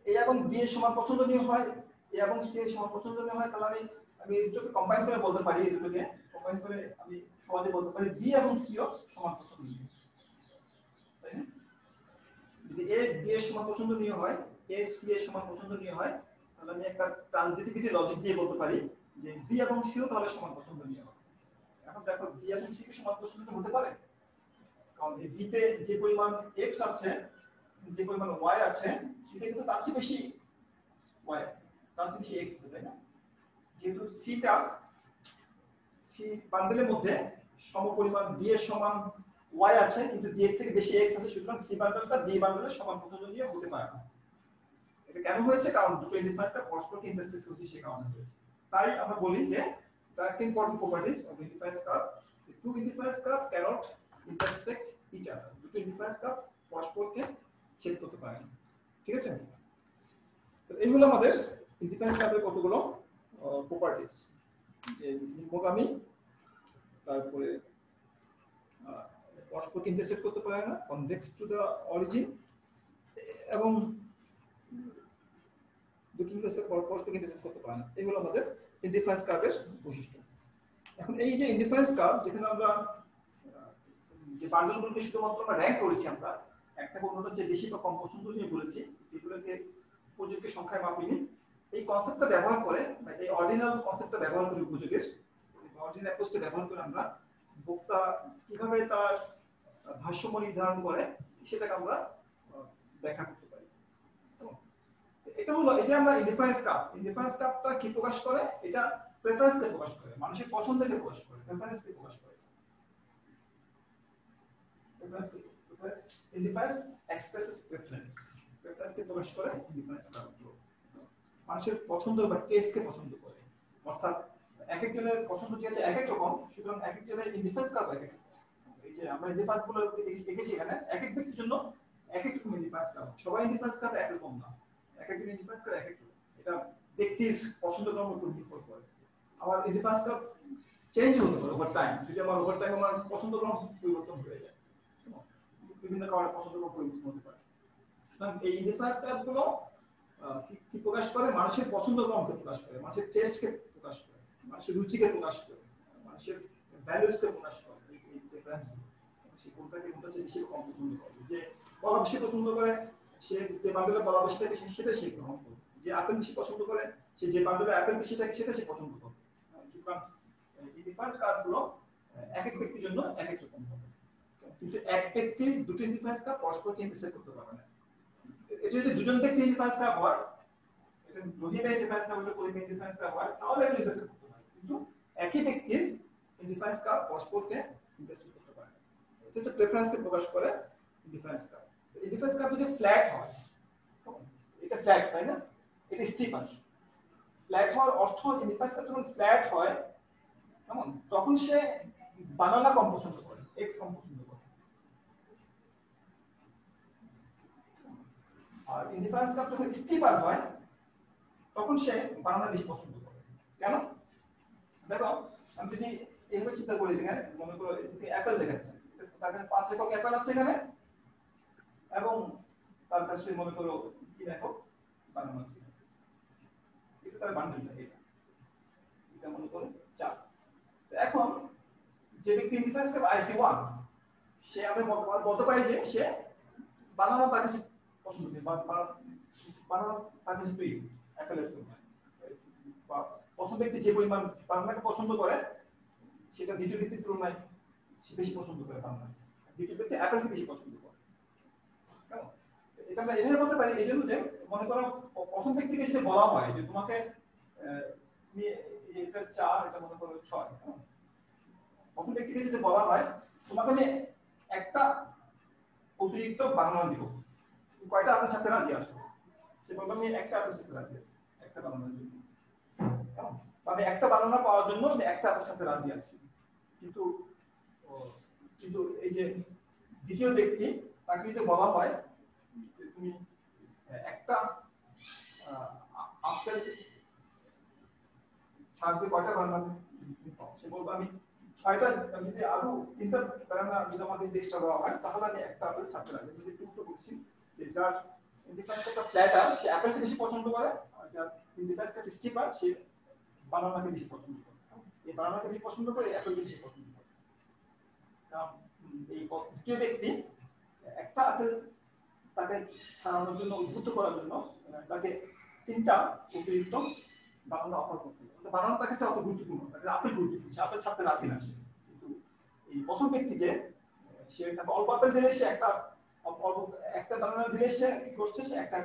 এ এবং বি এর সমান পছন্দনীয় হয়, এ এবং সি এর সমান পছন্দনীয় হয়, তাহলে আমি আমি দুটোকে কম্বাইন করে বলতে পারি, এই দুটোকে কম্বাইন করে আমি সহজে বলতে পারি বি এবং সি ও সমান পছন্দনীয়। তাই না? যদি এ, বি এর সমান পছন্দনীয় হয়, এ, সি এর সমান পছন্দনীয় হয়, তাহলে আমি একটা ট্রানজিটিভিটি লজিক দিয়ে বলতে পারি যে বি এবং সি ও তাহলে সমান পছন্দনীয় হবে এখন দেখো, বি এবং সি কে সমান পছন্দনীয় হতে পারে? কারণ এই বি তে যে পরিমাণ এক্স আছে যে পরিমাণ ওয়াই আছে সি তে কিন্তু তার চেয়ে বেশি ওয়াই আছে। তার চেয়ে বেশি এক্স আছে, তাই না? যেহেতু সিটা সি বান্ডেলের মধ্যে সমপরিমাণ ডি এর সমান ওয়াই আছে, কিন্তু ডি এর থেকে বেশি এক্স আছে, সুতরাং সি বান্ডেলটা ডি বান্ডেলের সমান পছন্দনীয় হতে পারে না। এটা কেন হয়েছে? কারণ দুটো ইন্ডিফারেন্সটা পরস্পরকে ইন্টারসেক্ট করছে, সে কারণে হয়েছে। তাই আমরা বলি যে two important properties of interface curve the two interface curve cannot intersect each দুটো interface curve পরস্পরকে ছেদ করতে পারে না ঠিক আছে? তো এই হলো আমাদের ডিফেন্স কার্ভের কতগুলো প্রপার্টিজ যে নিম্নগামী, তারপরে পরস্পরকে ইন্টারসেক্ট করতে পারে না কনভেক্স টু দ্য অরিজিন এবং দুটো ইন্টারসেক্ট পরস্পরকে ইন্টারসেক্ট করতে পারে না। এই হলো আমাদের ইন্ডিফারেন্স কার্ভের বৈশিষ্ট্য। এখন এই যে ইন্ডিফারেন্স কার্ভ যেখানে আমরা যে বান্ডেলগুলোকে শুধুমাত্র আমরা র্যাঙ্ক করেছি আমরা একটা অন্যটা যে বেশি বা কম পছন্দ নিয়ে বলেছি এগুলোকে উপযোগের সংখ্যায় মাপিনি এই কনসেপ্টটা ব্যবহার করে এই অর্ডিনাল কনসেপ্টটা ব্যবহার করে উপযোগের অর্ডিনারি অ্যাপ্রোচটা ব্যবহার করে আমরা বক্তা কীভাবে তার ভাষ্যময় নির্ধারণ করে, সেটাকে আমরা ব্যাখ্যা করতে পারি। এটা হলো, এই যে আমরা ইন্ডিফারেন্স কাপ ইন্ডিফারেন্স কাপটা কি প্রকাশ করে? এটা প্রেফারেন্সকে প্রকাশ করে, মানুষের পছন্দকে প্রকাশ করে প্রেফারেন্সকে প্রকাশ করে। এক্সপ্রেসেস প্রেফারেন্স প্রেফারেন্সকে প্রকাশ করে মানুষের পছন্দ বা টেস্টকে পছন্দ করে। অর্থাৎ এক একজনের পছন্দ যেহেতু এক এক রকম, সুতরাং এক একজনের ইন্ডিফারেন্স কাপ এক এক এই যে আমরা ইন্ডিফারেন্সগুলো দেখেছি এখানে এক এক ব্যক্তির জন্য এক এক রকম ইন্ডিফারেন্স কাপ সবাই ইন্ডিফারেন্স কাপ একরকম না। এক একজন ইন্ডিফারেন্স কাপ এক এক রকম। এটা ব্যক্তির পছন্দ করার উপর নির্ভর করে। আমার ইন্ডিফারেন্স কাপ চেঞ্জ হতে পারে ওভার টাইম যদি আমার ওভার টাইম আমার পছন্দ ক্রম পরিবর্তন হয়ে যায়। বিভিন্ন কারণে পছন্দ ক্রম পরিবর্তন হতে পারে। সুতরাং এই ইন্ডিফারেন্স কাপগুলো কি- প্রকাশ করে? মানুষের পছন্দ ক্রমকে প্রকাশ করে, মানুষের টেস্টকে প্রকাশ করে, মানুষের রুচিকে প্রকাশ করে, মানুষের ভ্যালুসকে প্রকাশ করে সে কোনটাকে কোনটা চেয়ে বেশি কম পছন্দ করে। যে কলা বেশি পছন্দ করে, সে যে বান্ডেলে কলা বেশি থাকে, সে- সেটা সে গ্রহণ করবে যে আপেল বেশি পছন্দ করে, সে যে বান্ডেলে আপেল বেশি থাকে, সেটা সে পছন্দ করবে সুতরাং, এই ডিফারেন্স কার্ডগুলো এক এক ব্যক্তির জন্য এক এক রকম হবে। কিন্তু এক ব্যক্তি দুটো ডিফারেন্স কার্ড পরস্পরকে ইন্টারসেক্ট করতে পারবে না। এটা যদি দুজন ব্যক্তি ডিফারেন্স কার্ড হয়, এটা রহিমের ডিফারেন্স কার্ড হলে করিমের ডিফারেন্স কার্ড হয়, তাহলে এটা ইন্টারসেক্ট করতে পারে কিন্তু একই ব্যক্তির ডিফারেন্স কার্ড পরস্পরকে ইন্টারসেক্ট করতে পারে। এটা হচ্ছে প্রেফারেন্সকে প্রকাশ করে ডিফারেন্স কার্ড এই ডিফারেন্স কার্ড যদি ফ্ল্যাট হয়, এটা ফ্ল্যাট তাই না? এটা স্টিপার ফ্ল্যাট হওয়ার অর্থ যে ডিফারেন্স কার্ড যখন ফ্ল্যাট হয়, কেমন? তখন সে বানানা কম পছন্দ করে এক্স কম পছন্দ করে আর ইন্ডিফারেন্স কাপ যখন স্টিপার হয়, তখন সে বানানা বেশি পছন্দ করে। কেন? দেখো, আমি যদি এইভাবে চিন্তা করি এখানে, মনে করো অ্যাপেল দেখাচ্ছে। তার কাছে পাঁচ একক অ্যাপেল আছে এখানে, এবং তার কাছে মনে করো তিন একক বানানা আছে। এটা তার বান্ডেল এটা। এটা মনে করো চার। তো এখন যে ব্যক্তি ইন্ডিফারেন্স কাপ আইসি ওয়ান সে আমি বলতে পারি যে সে বানানো তার কাছে পছন্দ করে বা- বা- বানানো তার অ্যাপেলের তুলনায় প্রথম ব্যক্তি যে পরিমাণ বাংলাকে পছন্দ করে, সেটা দ্বিতীয় ব্যক্তির তুলনায় সে বেশি পছন্দ করে বাংলা। দ্বিতীয় ব্যক্তি অ্যাপেলকে বেশি পছন্দ করে? এটা আমরা এভাবে বলতে পারি, এই জন্য যে মনে করো, প্রথম ব্যক্তিকে যদি বলা হয় যে তোমাকে তুমি এটা চার, এটা মনে করো ছয় প্রথম ব্যক্তিকে যদি বলা হয়, তোমাকে আমি একটা অতিরিক্ত বানানো দিব। কয়টা আপনার সাথে রাজি আছো? সে বলবে, আমি একটা আপনার সাথে রাজি আছি, একটা বানানোর জন্য। আমি একটা বানানো পাওয়ার জন্য আমি একটা আপনার সাথে রাজি আছি। কিন্তু কিন্তু এই যে দ্বিতীয় ব্যক্তি, তাকে যদি বলা হয়, তুমি একটা আপেল ছাড়বে কয়টা বানাবে সে বলবে, আমি ছয়টা যদি আরও তিনটা বানানা যদি আমাকে এক্সট্রা দেওয়া হয়, তাহলে আমি একটা আপেল ছাড়তে রাজি আমি একটু বলছি যার ইন্ডিফারেন্সটা ফ্ল্যাটার সে অ্যাপেলকে বেশি পছন্দ করে, আর যার ইন্ডিফারেন্সটা স্টিপার সে বানানাকে বেশি পছন্দ করে। এই বানানাকে বেশি পছন্দ করে অ্যাপেলকে বেশি পছন্দ করে। এই দ্বিতীয় ব্যক্তি একটা আপেল তাকে ছাড়ানোর জন্য উদ্বুদ্ধ করার জন্য তাকে তিনটা অতিরিক্ত বানানো অফার করতে হবে। বানানো তার কাছে অত গুরুত্বপূর্ণ তার কাছে আপেল গুরুত্বপূর্ণ। সে আপেল ছাড়তে রাজি না সে। কিন্তু এই প্রথম ব্যক্তি যে, সে তাকে অল্প আপেল দিলে সে একটা একটা বানানো দিলে সে কি করছে? সে একটা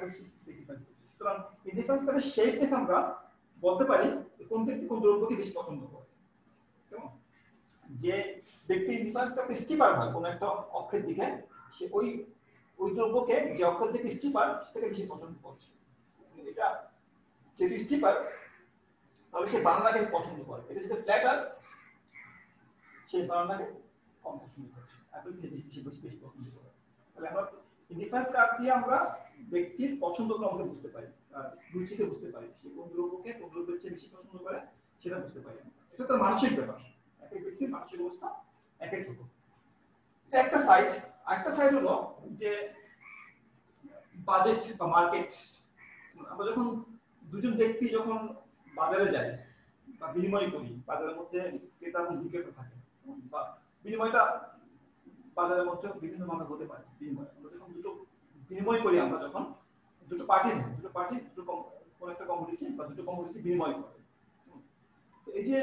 স্যাক্রিফাইস করছে। সুতরাং এই ডিফারেন্স করে শেপ দেখে আমরা বলতে পারি কোন ব্যক্তি কোন দ্রব্যকে বেশি পছন্দ করে। কেমন? যে ব্যক্তি ডিফারেন্স করতে স্টিপার হয় কোন একটা অক্ষের দিকে, সে ওই ওই দ্রব্যকে যে অক্ষর দিকে স্টিপার সেটাকে বেশি পছন্দ করছে। এটা যেহেতু স্টিপার তাহলে সে বাংলাকে পছন্দ করে। এটা যদি ফ্ল্যাটার সে বাংলাকে কম পছন্দ করছে। বেশি বেশি পছন্দ করে তাহলে আমরা ডিফারেন্স কার্ড দিয়ে আমরা ব্যক্তির পছন্দ ক্রমকে বুঝতে পারি রুচিকে বুঝতে পারি, সে কোন দ্রব্যকে কোন দ্রব্যের চেয়ে বেশি পছন্দ করে সেটা বুঝতে পারি আমরা। এটা তার মানসিক ব্যাপার। এক এক ব্যক্তির মানসিক অবস্থা এক এক রকম। একটা সাইড আরেকটা সাইড হলো যে বাজেট বা মার্কেট আমরা যখন দুজন ব্যক্তি যখন বাজারে যাই বা বিনিময় করি, বাজারের মধ্যে ক্রেতা এবং বিক্রেতা থাকে, বা বিনিময়টা বাজারের মধ্যে বিভিন্ন ভাবে হতে পারে, বিনিময়। আমরা যখন দুটো বিনিময় করি আমরা যখন, দুটো পার্টি থাকে দুটো পার্টি দুটো কোন একটা কমোডিটি বা দুটো কমোডিটি বিনিময় করে। তো এই যে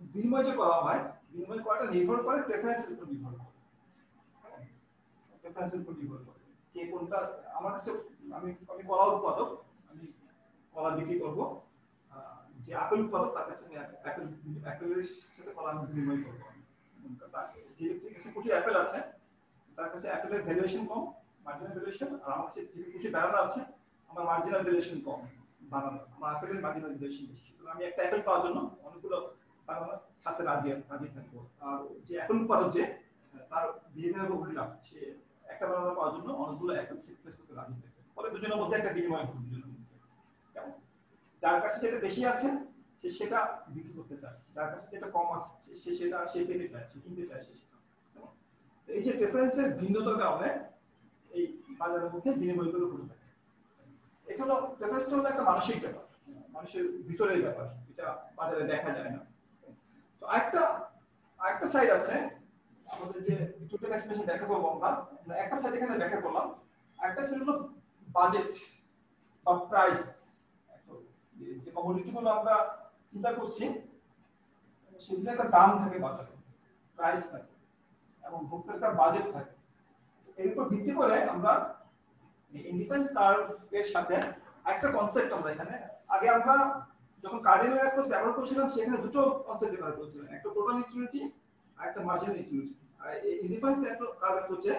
বিনিময় যে করা হয়, বিনিময় করাটা নির্ভর করে প্রেফারেন্সের উপর নির্ভর করে। প্রেফারেন্সের উপর নির্ভর করে। কে কোনটা, আমার কাছে আমি আমি কলা উৎপাদক, আমি কলা বিক্রি করব। যে আপেল উৎপাদক, তার কাছে আমি অ্যাপেল অ্যাপেলের সাথে কলা বিনিময় করব। তার কাছে অ্যাপেল আছে। তার কাছে অ্যাপেলের কম মার্জিনাল আর কাছে আছে মার্জিনাল কম বানানো আমার মার্জিনাল আমি একটা অ্যাপেল পাওয়ার জন্য অনেকগুলো বানানোর সাথে রাজি রাজি থাকব। আর যে অ্যাপেল যে, তার সে একটা পাওয়ার জন্য অনেকগুলো অ্যাপেল করতে রাজি ফলে দুজনের মধ্যে একটা বিনিময় দুজনের মধ্যে। যার কাছে যেটা বেশি আছে, সে সেটা বিক্রি করতে চায়। যার কাছে যেটা কম আছে সে- সেটা, সে পেতে চায়, সে কিনতে চায়, সে এই যে প্রেফারেন্সের ভিন্নতার কারণে এই বাজারের মধ্যে বিনিময়গুলো ঘটে থাকে। এটা হলো প্রেফারেন্সটা হলো একটা মানসিক ব্যাপার, মানুষের ভিতরের ব্যাপার, এটা বাজারে দেখা যায় না। তো আরেকটা আরেকটা সাইড আছে, আমাদের যে টোটাল এক্সপ্রেশন দেখা করব আমরা একটা সাইড এখানে ব্যাখ্যা করলাম, আরেকটা ছিল হলো বাজেট বা প্রাইস যে কমোডিটিগুলো আমরা চিন্তা করছি, সেগুলো একটা দাম থাকে বাজারে প্রাইস থাকে। এবং ভোক্তার একটা বাজেট থাকে। এর উপর ভিত্তি করে আমরা ইন্ডিফারেন্স কার্ভ এর সাথে একটা কনসেপ্ট আমরা এখানে, আগে আমরা যখন কার্ডিনাল অ্যাপ্রোচ ব্যবহার করছিলাম, সেখানে দুটো কনসেপ্ট ব্যবহার করছিলাম। একটা টোটাল ইকুইলিটি আর একটা মার্জিনাল ইকুইলিটি আর ইন্ডিফারেন্স কার্ভ অ্যাপ্রোচে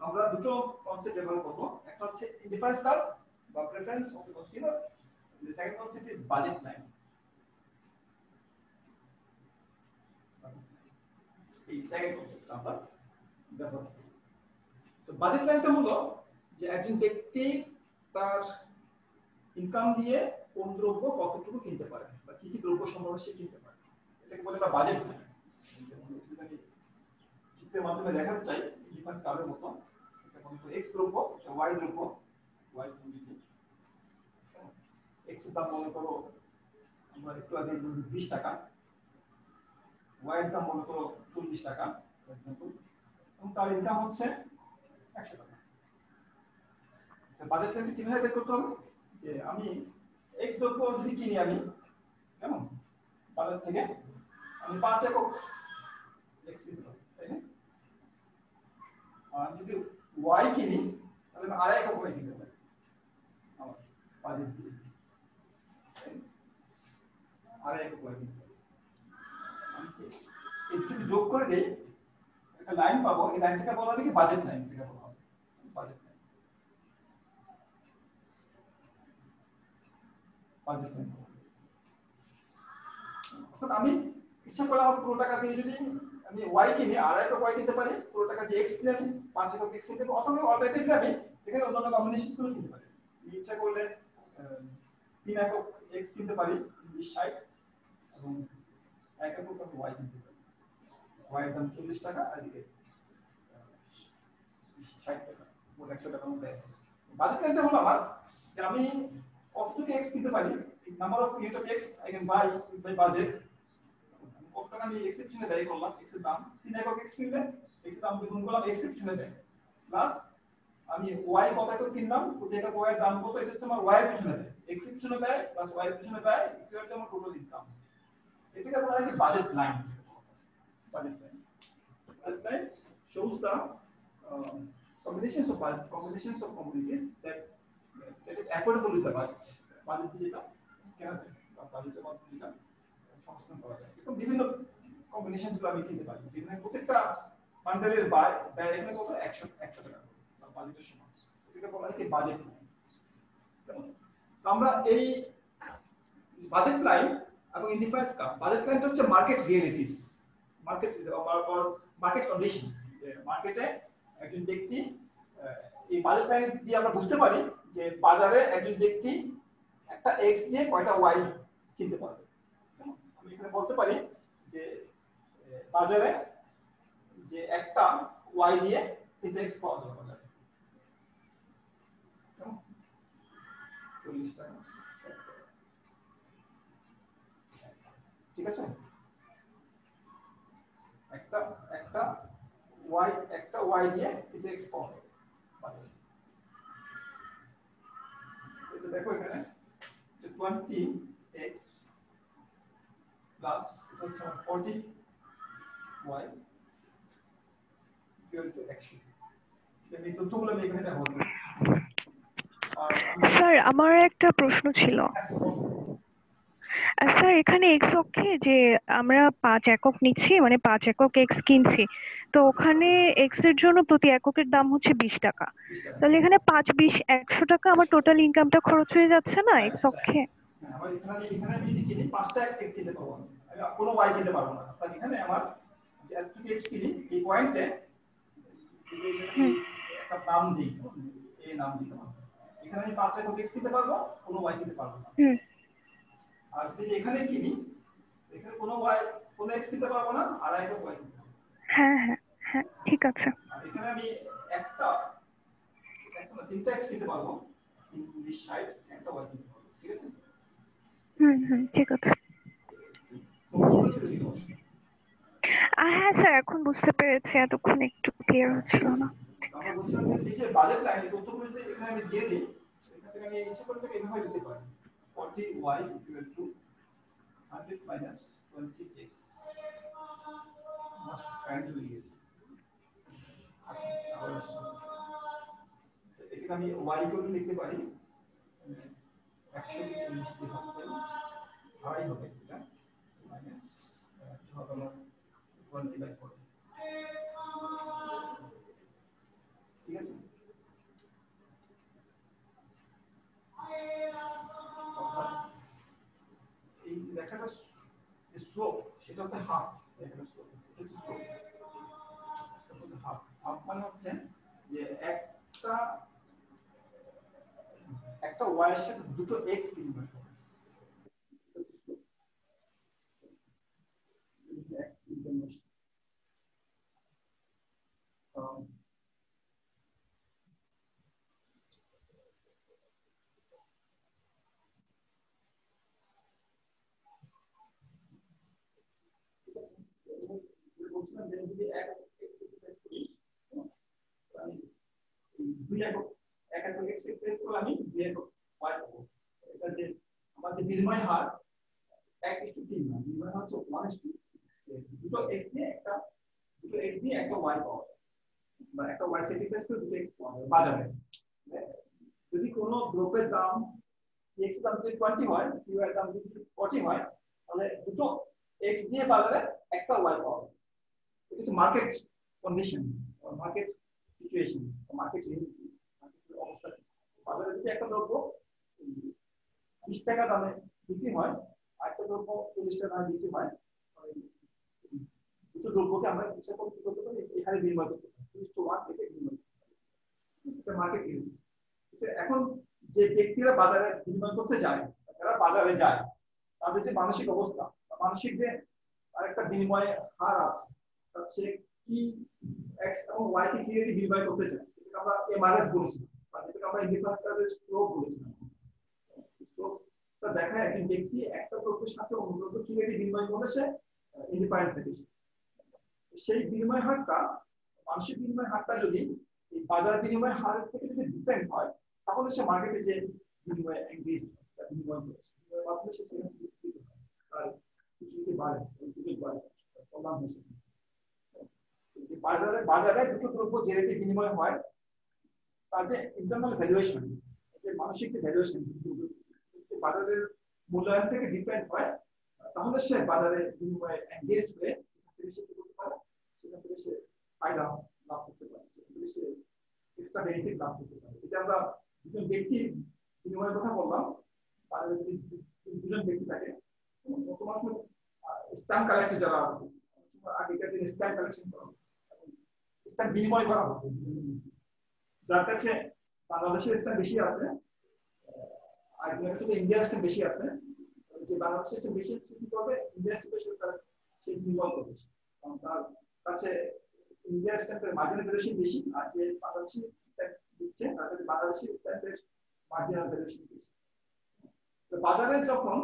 আমরা দুটো কনসেপ্ট ব্যবহার করব। একটা হচ্ছে ইন্ডিফারেন্স কার্ভ বা preference of the consumer the second concept is এই সেকেন্ড কনসেপ্ট আমরা ব্যবহার করি তো বাজেট লাইনটা হলো যে একজন ব্যক্তি তার ইনকাম দিয়ে কোন দ্রব্য কতটুকু কিনতে পারে বা কি কি দ্রব্য সম্ভাবনা সে কিনতে পারে। এটাকে বলে আমরা বাজেট লাইন চিত্রের মাধ্যমে দেখাতে চাই ডিফারেন্স কার্ভের মতো এক্স দ্রব্য ওয়াই দ্রব্য ওয়াই এক্সের দাম মনে করো আমরা একটু আগে বিশ টাকা। ওয়াই দাম করো চল্লিশ টাকা, এবং তার ইনকাম হচ্ছে একশো টাকা। বাজেট প্ল্যানটি কীভাবে বের করতে হবে? যে আমি এক্স দ্রব্য যদি কিনি আমি, কেমন? বাজার থেকে আমি পাঁচ একক এক্স তাই না? আর যদি ওয়াই কিনি, তাহলে আমি আড়াই একক ওয়াই কিনতে পারি আমার বাজেট দিয়ে আড়াই একক ওয়াই কিনতে পারি আমি কি- এই যদি যোগ করে দেই, একটা লাইন পাবো, এই লাইনটাকে বলা হবে কি বাজেট লাইন যেটা বলা হবে বাজেট লাইন বাজেট লাইন অর্থাৎ আমি ইচ্ছা করলে আমার পুরো টাকা দিয়ে যদি আমি ওয়াই কিনি একক ওয়াই কিনতে পারি, পুরো টাকা দিয়ে এক্স কিনে আমি, পাঁচ একক এক্স কিনতে পারি, অথবা অল্টারনেটিভলি আমি এখানে অন্যান্য কম্বিনেশনগুলো কিনতে পারি। ইচ্ছা করলে তিন একক এক্স কিনতে পারি বিশ ষাট, এবং এক একক ওয়াই কিনতে পারি। ওয়াই এর দাম চল্লিশ টাকা, আর এদিকে ষাট টাকা, মোট একশো টাকার মধ্যে বাজেট লাইনটা হলো আমার, যে আমি কতটুকু এক্স কিনতে পারি number of unit of x I can buy by budget কত টাকা আমি এক্সের পিছনে ব্যয় করলাম এক্স দাম, তিন একক এক্স কিনলে এক্সের দাম গুণ করলাম এক্সের পিছনে ব্যয় প্লাস আমি ওয়াই কত একক কিনলাম, প্রতি একক ওয়াই এর দাম কত, এটা হচ্ছে আমার ওয়াই এর পিছনে ব্যয় এক্স পিছনে ব্যয় প্লাস ওয়াই পিছনে ব্যয় ইকুয়াল টু আমার টোটাল ইনকাম এটাকে বলা হয় কি budget line Budget line shows the um, combinations of combinations of commodities that that is affordable with the budget. Budget যেটা কেনা যেটা সংস্থান করা যায় এরকম বিভিন্ন কম্বিনেশনসগুলো আমি কিনতে পারি। যেখানে প্রত্যেকটা বান্ডেলের ব্যয় ব্যয় এখানে কত? একশো একশো টাকা বা বাজেটের সমান। এটাকে বলা হয় বাজেট আমরা এই বাজেট লাইন এবং ইন্ডিফারেন্স কাপ বাজেট লাইনটা হচ্ছে market realities market market condition মার্কেটে একজন ব্যক্তি এই বাজেট লাইন দিয়ে আমরা বুঝতে পারি যে বাজারে একজন ব্যক্তি একটা এক্স দিয়ে কয়টা ওয়াই কিনতে পারবে? আমি এখানে বলতে পারি যে বাজারে যে একটা ওয়াই দিয়ে তিনটা এক্স পাওয়া যাবে বাজারে চল্লিশ টাকা। ঠিক আছে একটা একটা ওয়াই একটা ওয়াই দিয়ে এটা এক্স পাওয়া যাবে এটা দেখো এখানে যে টোয়েন্টি এক্স প্লাস এটা হচ্ছে আমার ফর্টি ওয়াই ইকুয়াল টু একশো। এই তথ্যগুলো আমি এখানে দেখাবো আর স্যার আমার একটা প্রশ্ন ছিল। আহ, স্যার এখানে এক্স অক্ষে যে আমরা পাঁচ একক নিচ্ছি মানে পাঁচ একক এক্স কিনছি তো ওখানে এক্সের জন্য প্রতি এককের দাম হচ্ছে বিশ টাকা তাহলে এখানে পাঁচ বিশ একশো টাকা আমার টোটাল ইনকামটা খরচ হয়ে যাচ্ছে না এক্স অক্ষে আমার এখানে এখানে আমি যদি কিনি পাঁচটা এক কিনতে পারব আমি আমি কোনো ওয়াই কিনতে পারব না তাহলে এখানে আমার যদি এক্স কিনি এই পয়েন্টে হুম। একটা নাম দিই এই নাম দিতে পারব এখানে আমি পাঁচ একক এক্স কিনতে পারব কোনো ওয়াই কিনতে পারব না। আর যদি এখানে কিনি এখানে কোনো ওয়াই কোনো এক্স কিনতে পারব না আর একক ওয়াই হ্যাঁ হ্যাঁ হ্যাঁ ঠিক আছে। আর এখানে আমি একটা একটা তিনটা এক্স কিনতে পারব তিরিশ ষাট একটা ওয়াই কিনতে পারব ঠিক আছে? হুম হুম ঠিক হ্যাঁ স্যার এখন বুঝতে পেরেছি এতক্ষণ একটু ক্লিয়ার হচ্ছিল না। আমরা বলছিলাম যে বাজেট লাইন তথ্যগুলো যদি এখানে আমি দিয়ে দিই এখান থেকে আমি ইচ্ছে করে থেকে এভাবে দিতে পারি। 40y equal to 100 minus 20x আমার কারেন্ট চলে গিয়েছে আচ্ছা আবার আসছে। আচ্ছা, এখানে আমি y equal to লিখতে পারি। একশো চল্লিশ দিয়ে ভাগ করি আড়াই হবে এটা। মাইনাস হবে আমার টোয়েন্টি বাই ফোর ঠিক আছে? লেখাটা স্লোপ সেটা হচ্ছে হাফ লেখাটা স্লোপ সেটা হচ্ছে স্লোপ হাফ হাফ মানে হচ্ছে যে একটা একটা ওয়াই এর সাথে দুটো এক্স বিনিময় হবে Um, ঠিক আছে বলছিলাম যে যদি এক এক্সারসাইজ করি আমি দুই একক এক একক করলে আমি দুই ওয়াই পাবো এটা যে আমার যে বিনিময় হার এক ইস্টু তিন না বিনিময় হার হচ্ছে ওয়ান ইস্টু দুটো এক্স দিয়ে একটা দুটো এক্স দিয়ে একটা ওয়াই পাওয়া যায়। বা একটা ওয়াই স্যাক্রিফাইস করে দুটো এক্স পাওয়া যায় বাজারে যদি কোনো দ্রব্যের দাম এক্স দাম যদি টোয়েন্টি হয় কিউ দাম যদি ফর্টি হয় তাহলে দুটো এক্স দিয়ে বাজারে একটা ওয়াই পাওয়া এটা হচ্ছে market condition market situation market realities মার্কেটের অবস্থা বাজারে যদি একটা দ্রব্য বিশ টাকা দামে বিক্রি হয় আর একটা দ্রব্য চল্লিশ টাকা দামে বিক্রি হয় দুটো দ্রব্যকে আমরা ইচ্ছা করে কি করতে পারি এখানে বিনিময় করতে পারি টু ওয়ান থেকে বিনিময় মার্কেট এখন যে ব্যক্তিরা বাজারে বিনিময় করতে যায় যারা বাজারে যায়, তাদের যে মানসিক অবস্থা মানসিক যে আরেকটা বিনিময় হার আছে তা সে কি এক্স এবং ওয়াই কে কি রেটে বিনিময় করতে চায়? যেটাকে আমরা এমআরএস বলেছিলাম। বা যেটাকে আমরা ইন্ডিফারেন্স রেট স্ট্রোক বলেছিলাম স্ট্রোকটা দেখায় একজন ব্যক্তি একটা দ্রব্যের সাথে অন্য দ্রব্য কি রেটে বিনিময় করলে সে ইন্ডিপেন্ডেন্ট থেকে সেই বিনিময় হারটা, মানসিক বিনিময় হারটা যদি এই বাজার বিনিময় হারের থেকে যদি ডিপেন্ড হয়, তাহলে সে মার্কেটে যে বিনিময় এঙ্গেজ বিনিময় করে মাধ্যমে সে সেখানে আর কিছু যদি বাড়ে সুযোগ বাড়ে কল্যাণ হয়েছে যে বাজারে বাজারে দুটো দ্রব্য যে রেটে বিনিময় হয়, তার যে ইন্টারনাল ভ্যালুয়েশন যে মানসিক যে ভ্যালুয়েশন বাজারের মূল্যায়ন থেকে ডিপেন্ড হয়, তাহলে সে বাজারে বিনিময়ে এঙ্গেজ হয়ে সেখান থেকে সে করতে পারে? সেখান থেকে সে ফায়দা লাভ করতে পারে, সেখান থেকে সে এক্সট্রা বেনিফিট লাভ করতে পারে। এটা আমরা দুজন ব্যক্তি বিনিময়ের কথা বললাম তার যদি দুজন ব্যক্তি থাকে। সময় স্ট্যাম্প কালেক্টর যারা আছে আগেকার দিনে স্ট্যাম্প কালেকশন করা স্ট্যাম্প বিনিময় করা হতো যার কাছে বাংলাদেশের স্ট্যাম্প বেশি আছে আর এখানে ইন্ডিয়ার স্ট্যাম্প বেশি আছে, যে বাংলাদেশের স্ট্যাম্প বেশি কি করবে? ইন্ডিয়ার স্ট্যাম্প বেশি তার সে বিনিময় করবে। কারণ তার কাছে ইন্ডিয়ার স্ট্যাম্পের মার্জিনাল ভ্যালুয়েশন বেশি আর যে বাংলাদেশি দিচ্ছে, তার কাছে বাংলাদেশি স্ট্যাম্পের মার্জিনাল ভ্যালুয়েশন বেশি বাজারে যখন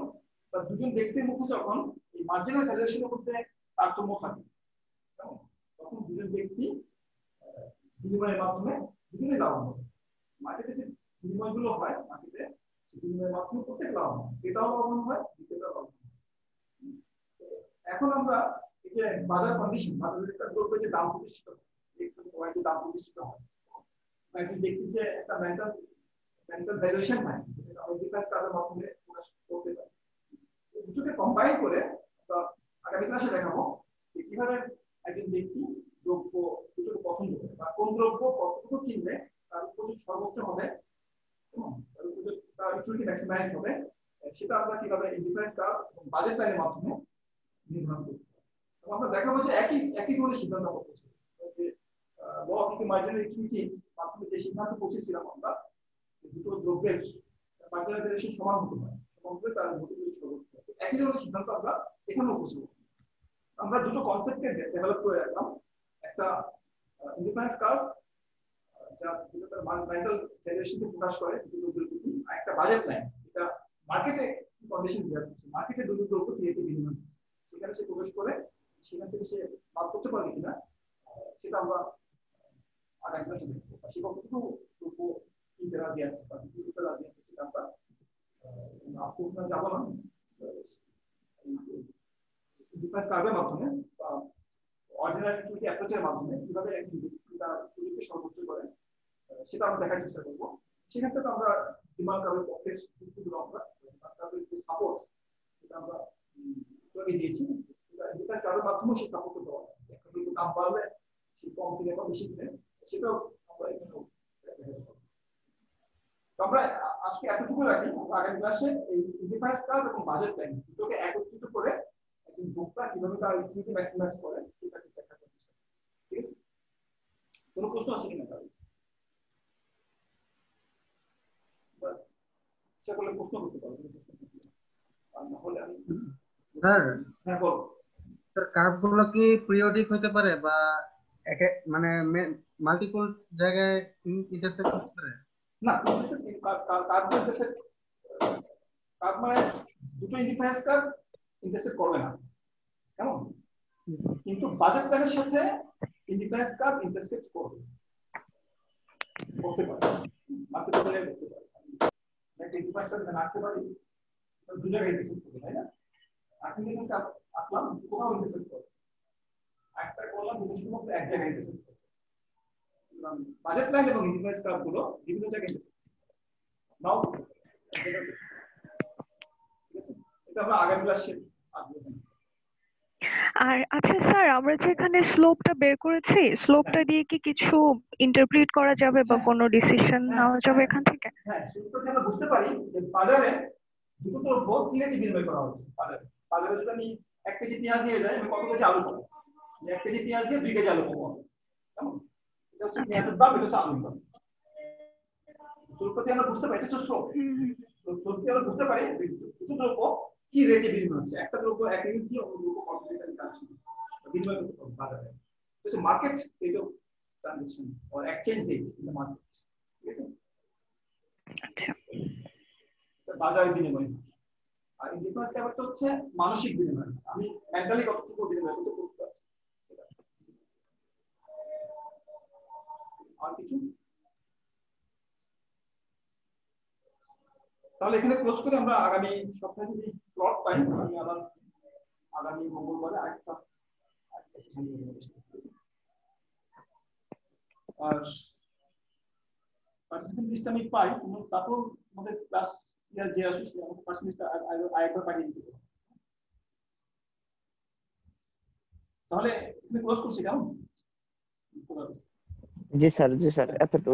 বা দুজন ব্যক্তির মধ্যে যখন এই মার্জিনাল ভ্যালুয়েশনের মধ্যে তারতম্য থাকে তখন দুজন ব্যক্তি বিনিময়ের মাধ্যমে দুজনেই লাভবান হবে। মার্কেটে যে বিনিময়গুলো হয় মার্কেটে বিনিময়ের মাধ্যমে প্রত্যেক লাভবান ক্রেতাও লাভবান হয় বিক্রেতাও লাভবান এখন আমরা এই যে বাজার কন্ডিশন বাজারের একটা দ্রব্যের যে দাম প্রতিষ্ঠিত হয়। যে দাম প্রতিষ্ঠিত হয়। এখন দেখি যে একটা মেন্টাল মেন্টাল ভ্যালুয়েশন হয়। যেটা ডিফারেন্স কার্ডের মাধ্যমে প্রকাশ করতে পারি। দুটোকে কম্বাইন করে আগামী ক্লাসে দেখাবো কীভাবে একজন ব্যক্তি দ্রব্য দুটোকে পছন্দ করে। বা কোন দ্রব্য কতটুকু কিনলে তার উপযোগ সর্বোচ্চ হবে তার ইউটিলিটি ম্যাক্সিমাইজ হবে। সেটা আমরা কীভাবে ডিফারেন্স কার্ড এবং বাজেট লাইনের মাধ্যমে নির্ধারণ করতে এবং আমরা দেখাবো যে একই একই ধরনের সিদ্ধান্ত আমরা যে ল অফ মার্জিনাল ইউটিলিটি মাধ্যমে যে সিদ্ধান্ত পৌঁছেছিলাম আমরা দুটো দ্রব্যের মার্জিনাল ভ্যালুয়েশন সমান হতে পারে। সমান তার মধ্যে সর্বোচ্চ একই ধরনের সিদ্ধান্ত আমরা এখানেও পৌঁছবো আমরা দুটো কনসেপ্টকে ডেভেলপ করে রাখলাম। একটা ইন্ডিপেন্ডেন্স কার্ভ যা তার মেন্টাল ভ্যালুয়েশনকে প্রকাশ করে দ্রব্যের আর একটা বাজেট লাইন এটা মার্কেটে কন্ডিশন দেওয়া হচ্ছে মার্কেটে দ্রব্য একটি বিনিময় সেখানে সে প্রবেশ করে সেখান থেকে সে লাভ করতে পারবে কিনা সেটা আমরা আগামী ক্লাসে দেখব সে কতটুকু দ্রব্য কিনতে রাজি আছে বা করতে রাজি আছে সেটা আমরা আজকে যাব না ডিফারেন্স কার্ভের মাধ্যমে বা অর্ডিনারি ইকুইটি অ্যাপ্রোচের মাধ্যমে কীভাবে তার সর্বোচ্চ করে সেটা আমরা দেখার চেষ্টা করব সেখান থেকে আমরা ডিমান্ড যুক্তিগুলো আমরা যে সাপোর্ট সেটা আমরা তোকে দিয়েছি মাধ্যমে সেই সাপোর্ট দেওয়া। একটা কিন্তু দাম বাড়লে সে কম কিনে বা বেশি কিনে, সেটাও আমরা। তো আমরা আজকে এতটুকু রাখি আগামী ক্লাসে এই ডিফারেন্স কার্ভ এবং বাজেট লাইন দুটোকে একত্রিত করে একজন কীভাবে তার ইউটিলিটি ম্যাক্সিমাইজ করে সেটা করতে ঠিক আছে? কোনো প্রশ্ন আছে কিনা কারও বা ইচ্ছা করলে প্রশ্ন করতে পারো। আর না হলে আমি স্যার হ্যাঁ বলো। স্যার কি পিরিয়ডিক হতে পারে বা একে মানে মাল্টিপল জায়গায় ইন্টারসেক্ট হতে পারে? না কার্ভ ইন্টারসেপ্ট কার্ভ মানে দুটো ইন্ডিফারেন্স কার্ভ ইন্টারসেপ্ট করবে না। কেমন? কিন্তু বাজেট লাইনের সাথে ইন্ডিফারেন্স কার্ভ ইন্টারসেপ্ট করবে। করতে পারে। মার্কেট করতে পারে। ইন্ডিফারেন্স কার্ভ পারি? দু জায়গায় ইন্টারসেপ্ট করবে তাই না? আঁকতে ইন্ডিফারেন্স কার্ভ কোথাও করবে। একটা করলাম দুটো শুধুমাত্র এক জায়গায় ইন্টারসেপ্ট করবে। বাজেট লাইন এবং ইন্ডিফারেন্স কার্ভগুলো বিভিন্ন জায়গায় নাও ঠিক আছে? এটা আমরা আগামী ক্লাসে আসব আর আচ্ছা স্যার আমরা যে এখানে স্লোপটা বের করেছি স্লোপটা দিয়ে কি কিছু ইন্টারপ্রিট করা যাবে বা কোনো ডিসিশন নেওয়া যাবে এখান থেকে? হ্যাঁ আমরা বুঝতে পারি যে বাজারে দুটো দ্রব্য বিনিময় করা হচ্ছে বাজারে। বাজারে যদি আমি এক কেজি পেঁয়াজ দিয়ে যাই আমি কত কেজি আলু পাবো? এক কেজি পেঁয়াজ দিয়ে দুই কেজি আলু পাবো। কেমন? এটা হচ্ছে পেঁয়াজের দাম এটা হচ্ছে আলুর দাম। আমরা বুঝতে পারি এটা হচ্ছে হুম। আমরা বুঝতে পারি দুটো দ্রব্য কি রেটে বিনিময় হচ্ছে? একটা দ্রব্য এক ইউনিট দিয়ে অন্য দ্রব্য কত রেটে কাজ বিনিময় করতে পারব বাজারে হচ্ছে market rate of transaction or exchange rate in the market ঠিক আছে? আচ্ছা। বাজার বিনিময় আর ইন্ডিফারেন্স ব্যাপারটা হচ্ছে মানসিক বিনিময়। আমি মেন্টালি কতটুকু বিনিময় করতে আছি? এটা। আর কিছু? তাহলে এখানে ক্লোজ করে আমরা আগামী সপ্তাহে যদি প্লট পাই আমি আবার আগামী মঙ্গলবারে আরেকটা? আর পার্টিসিপেন্ট লিস্ট আমি পাই তারপর আমাদের ক্লাস সিআর যে আসে সে আমাকে পার্সেন্টেজটা আরেকবার পাঠিয়ে দিতে তাহলে তুমি ক্লোজ করছি কেমন? জি স্যার জি স্যার এতটুকু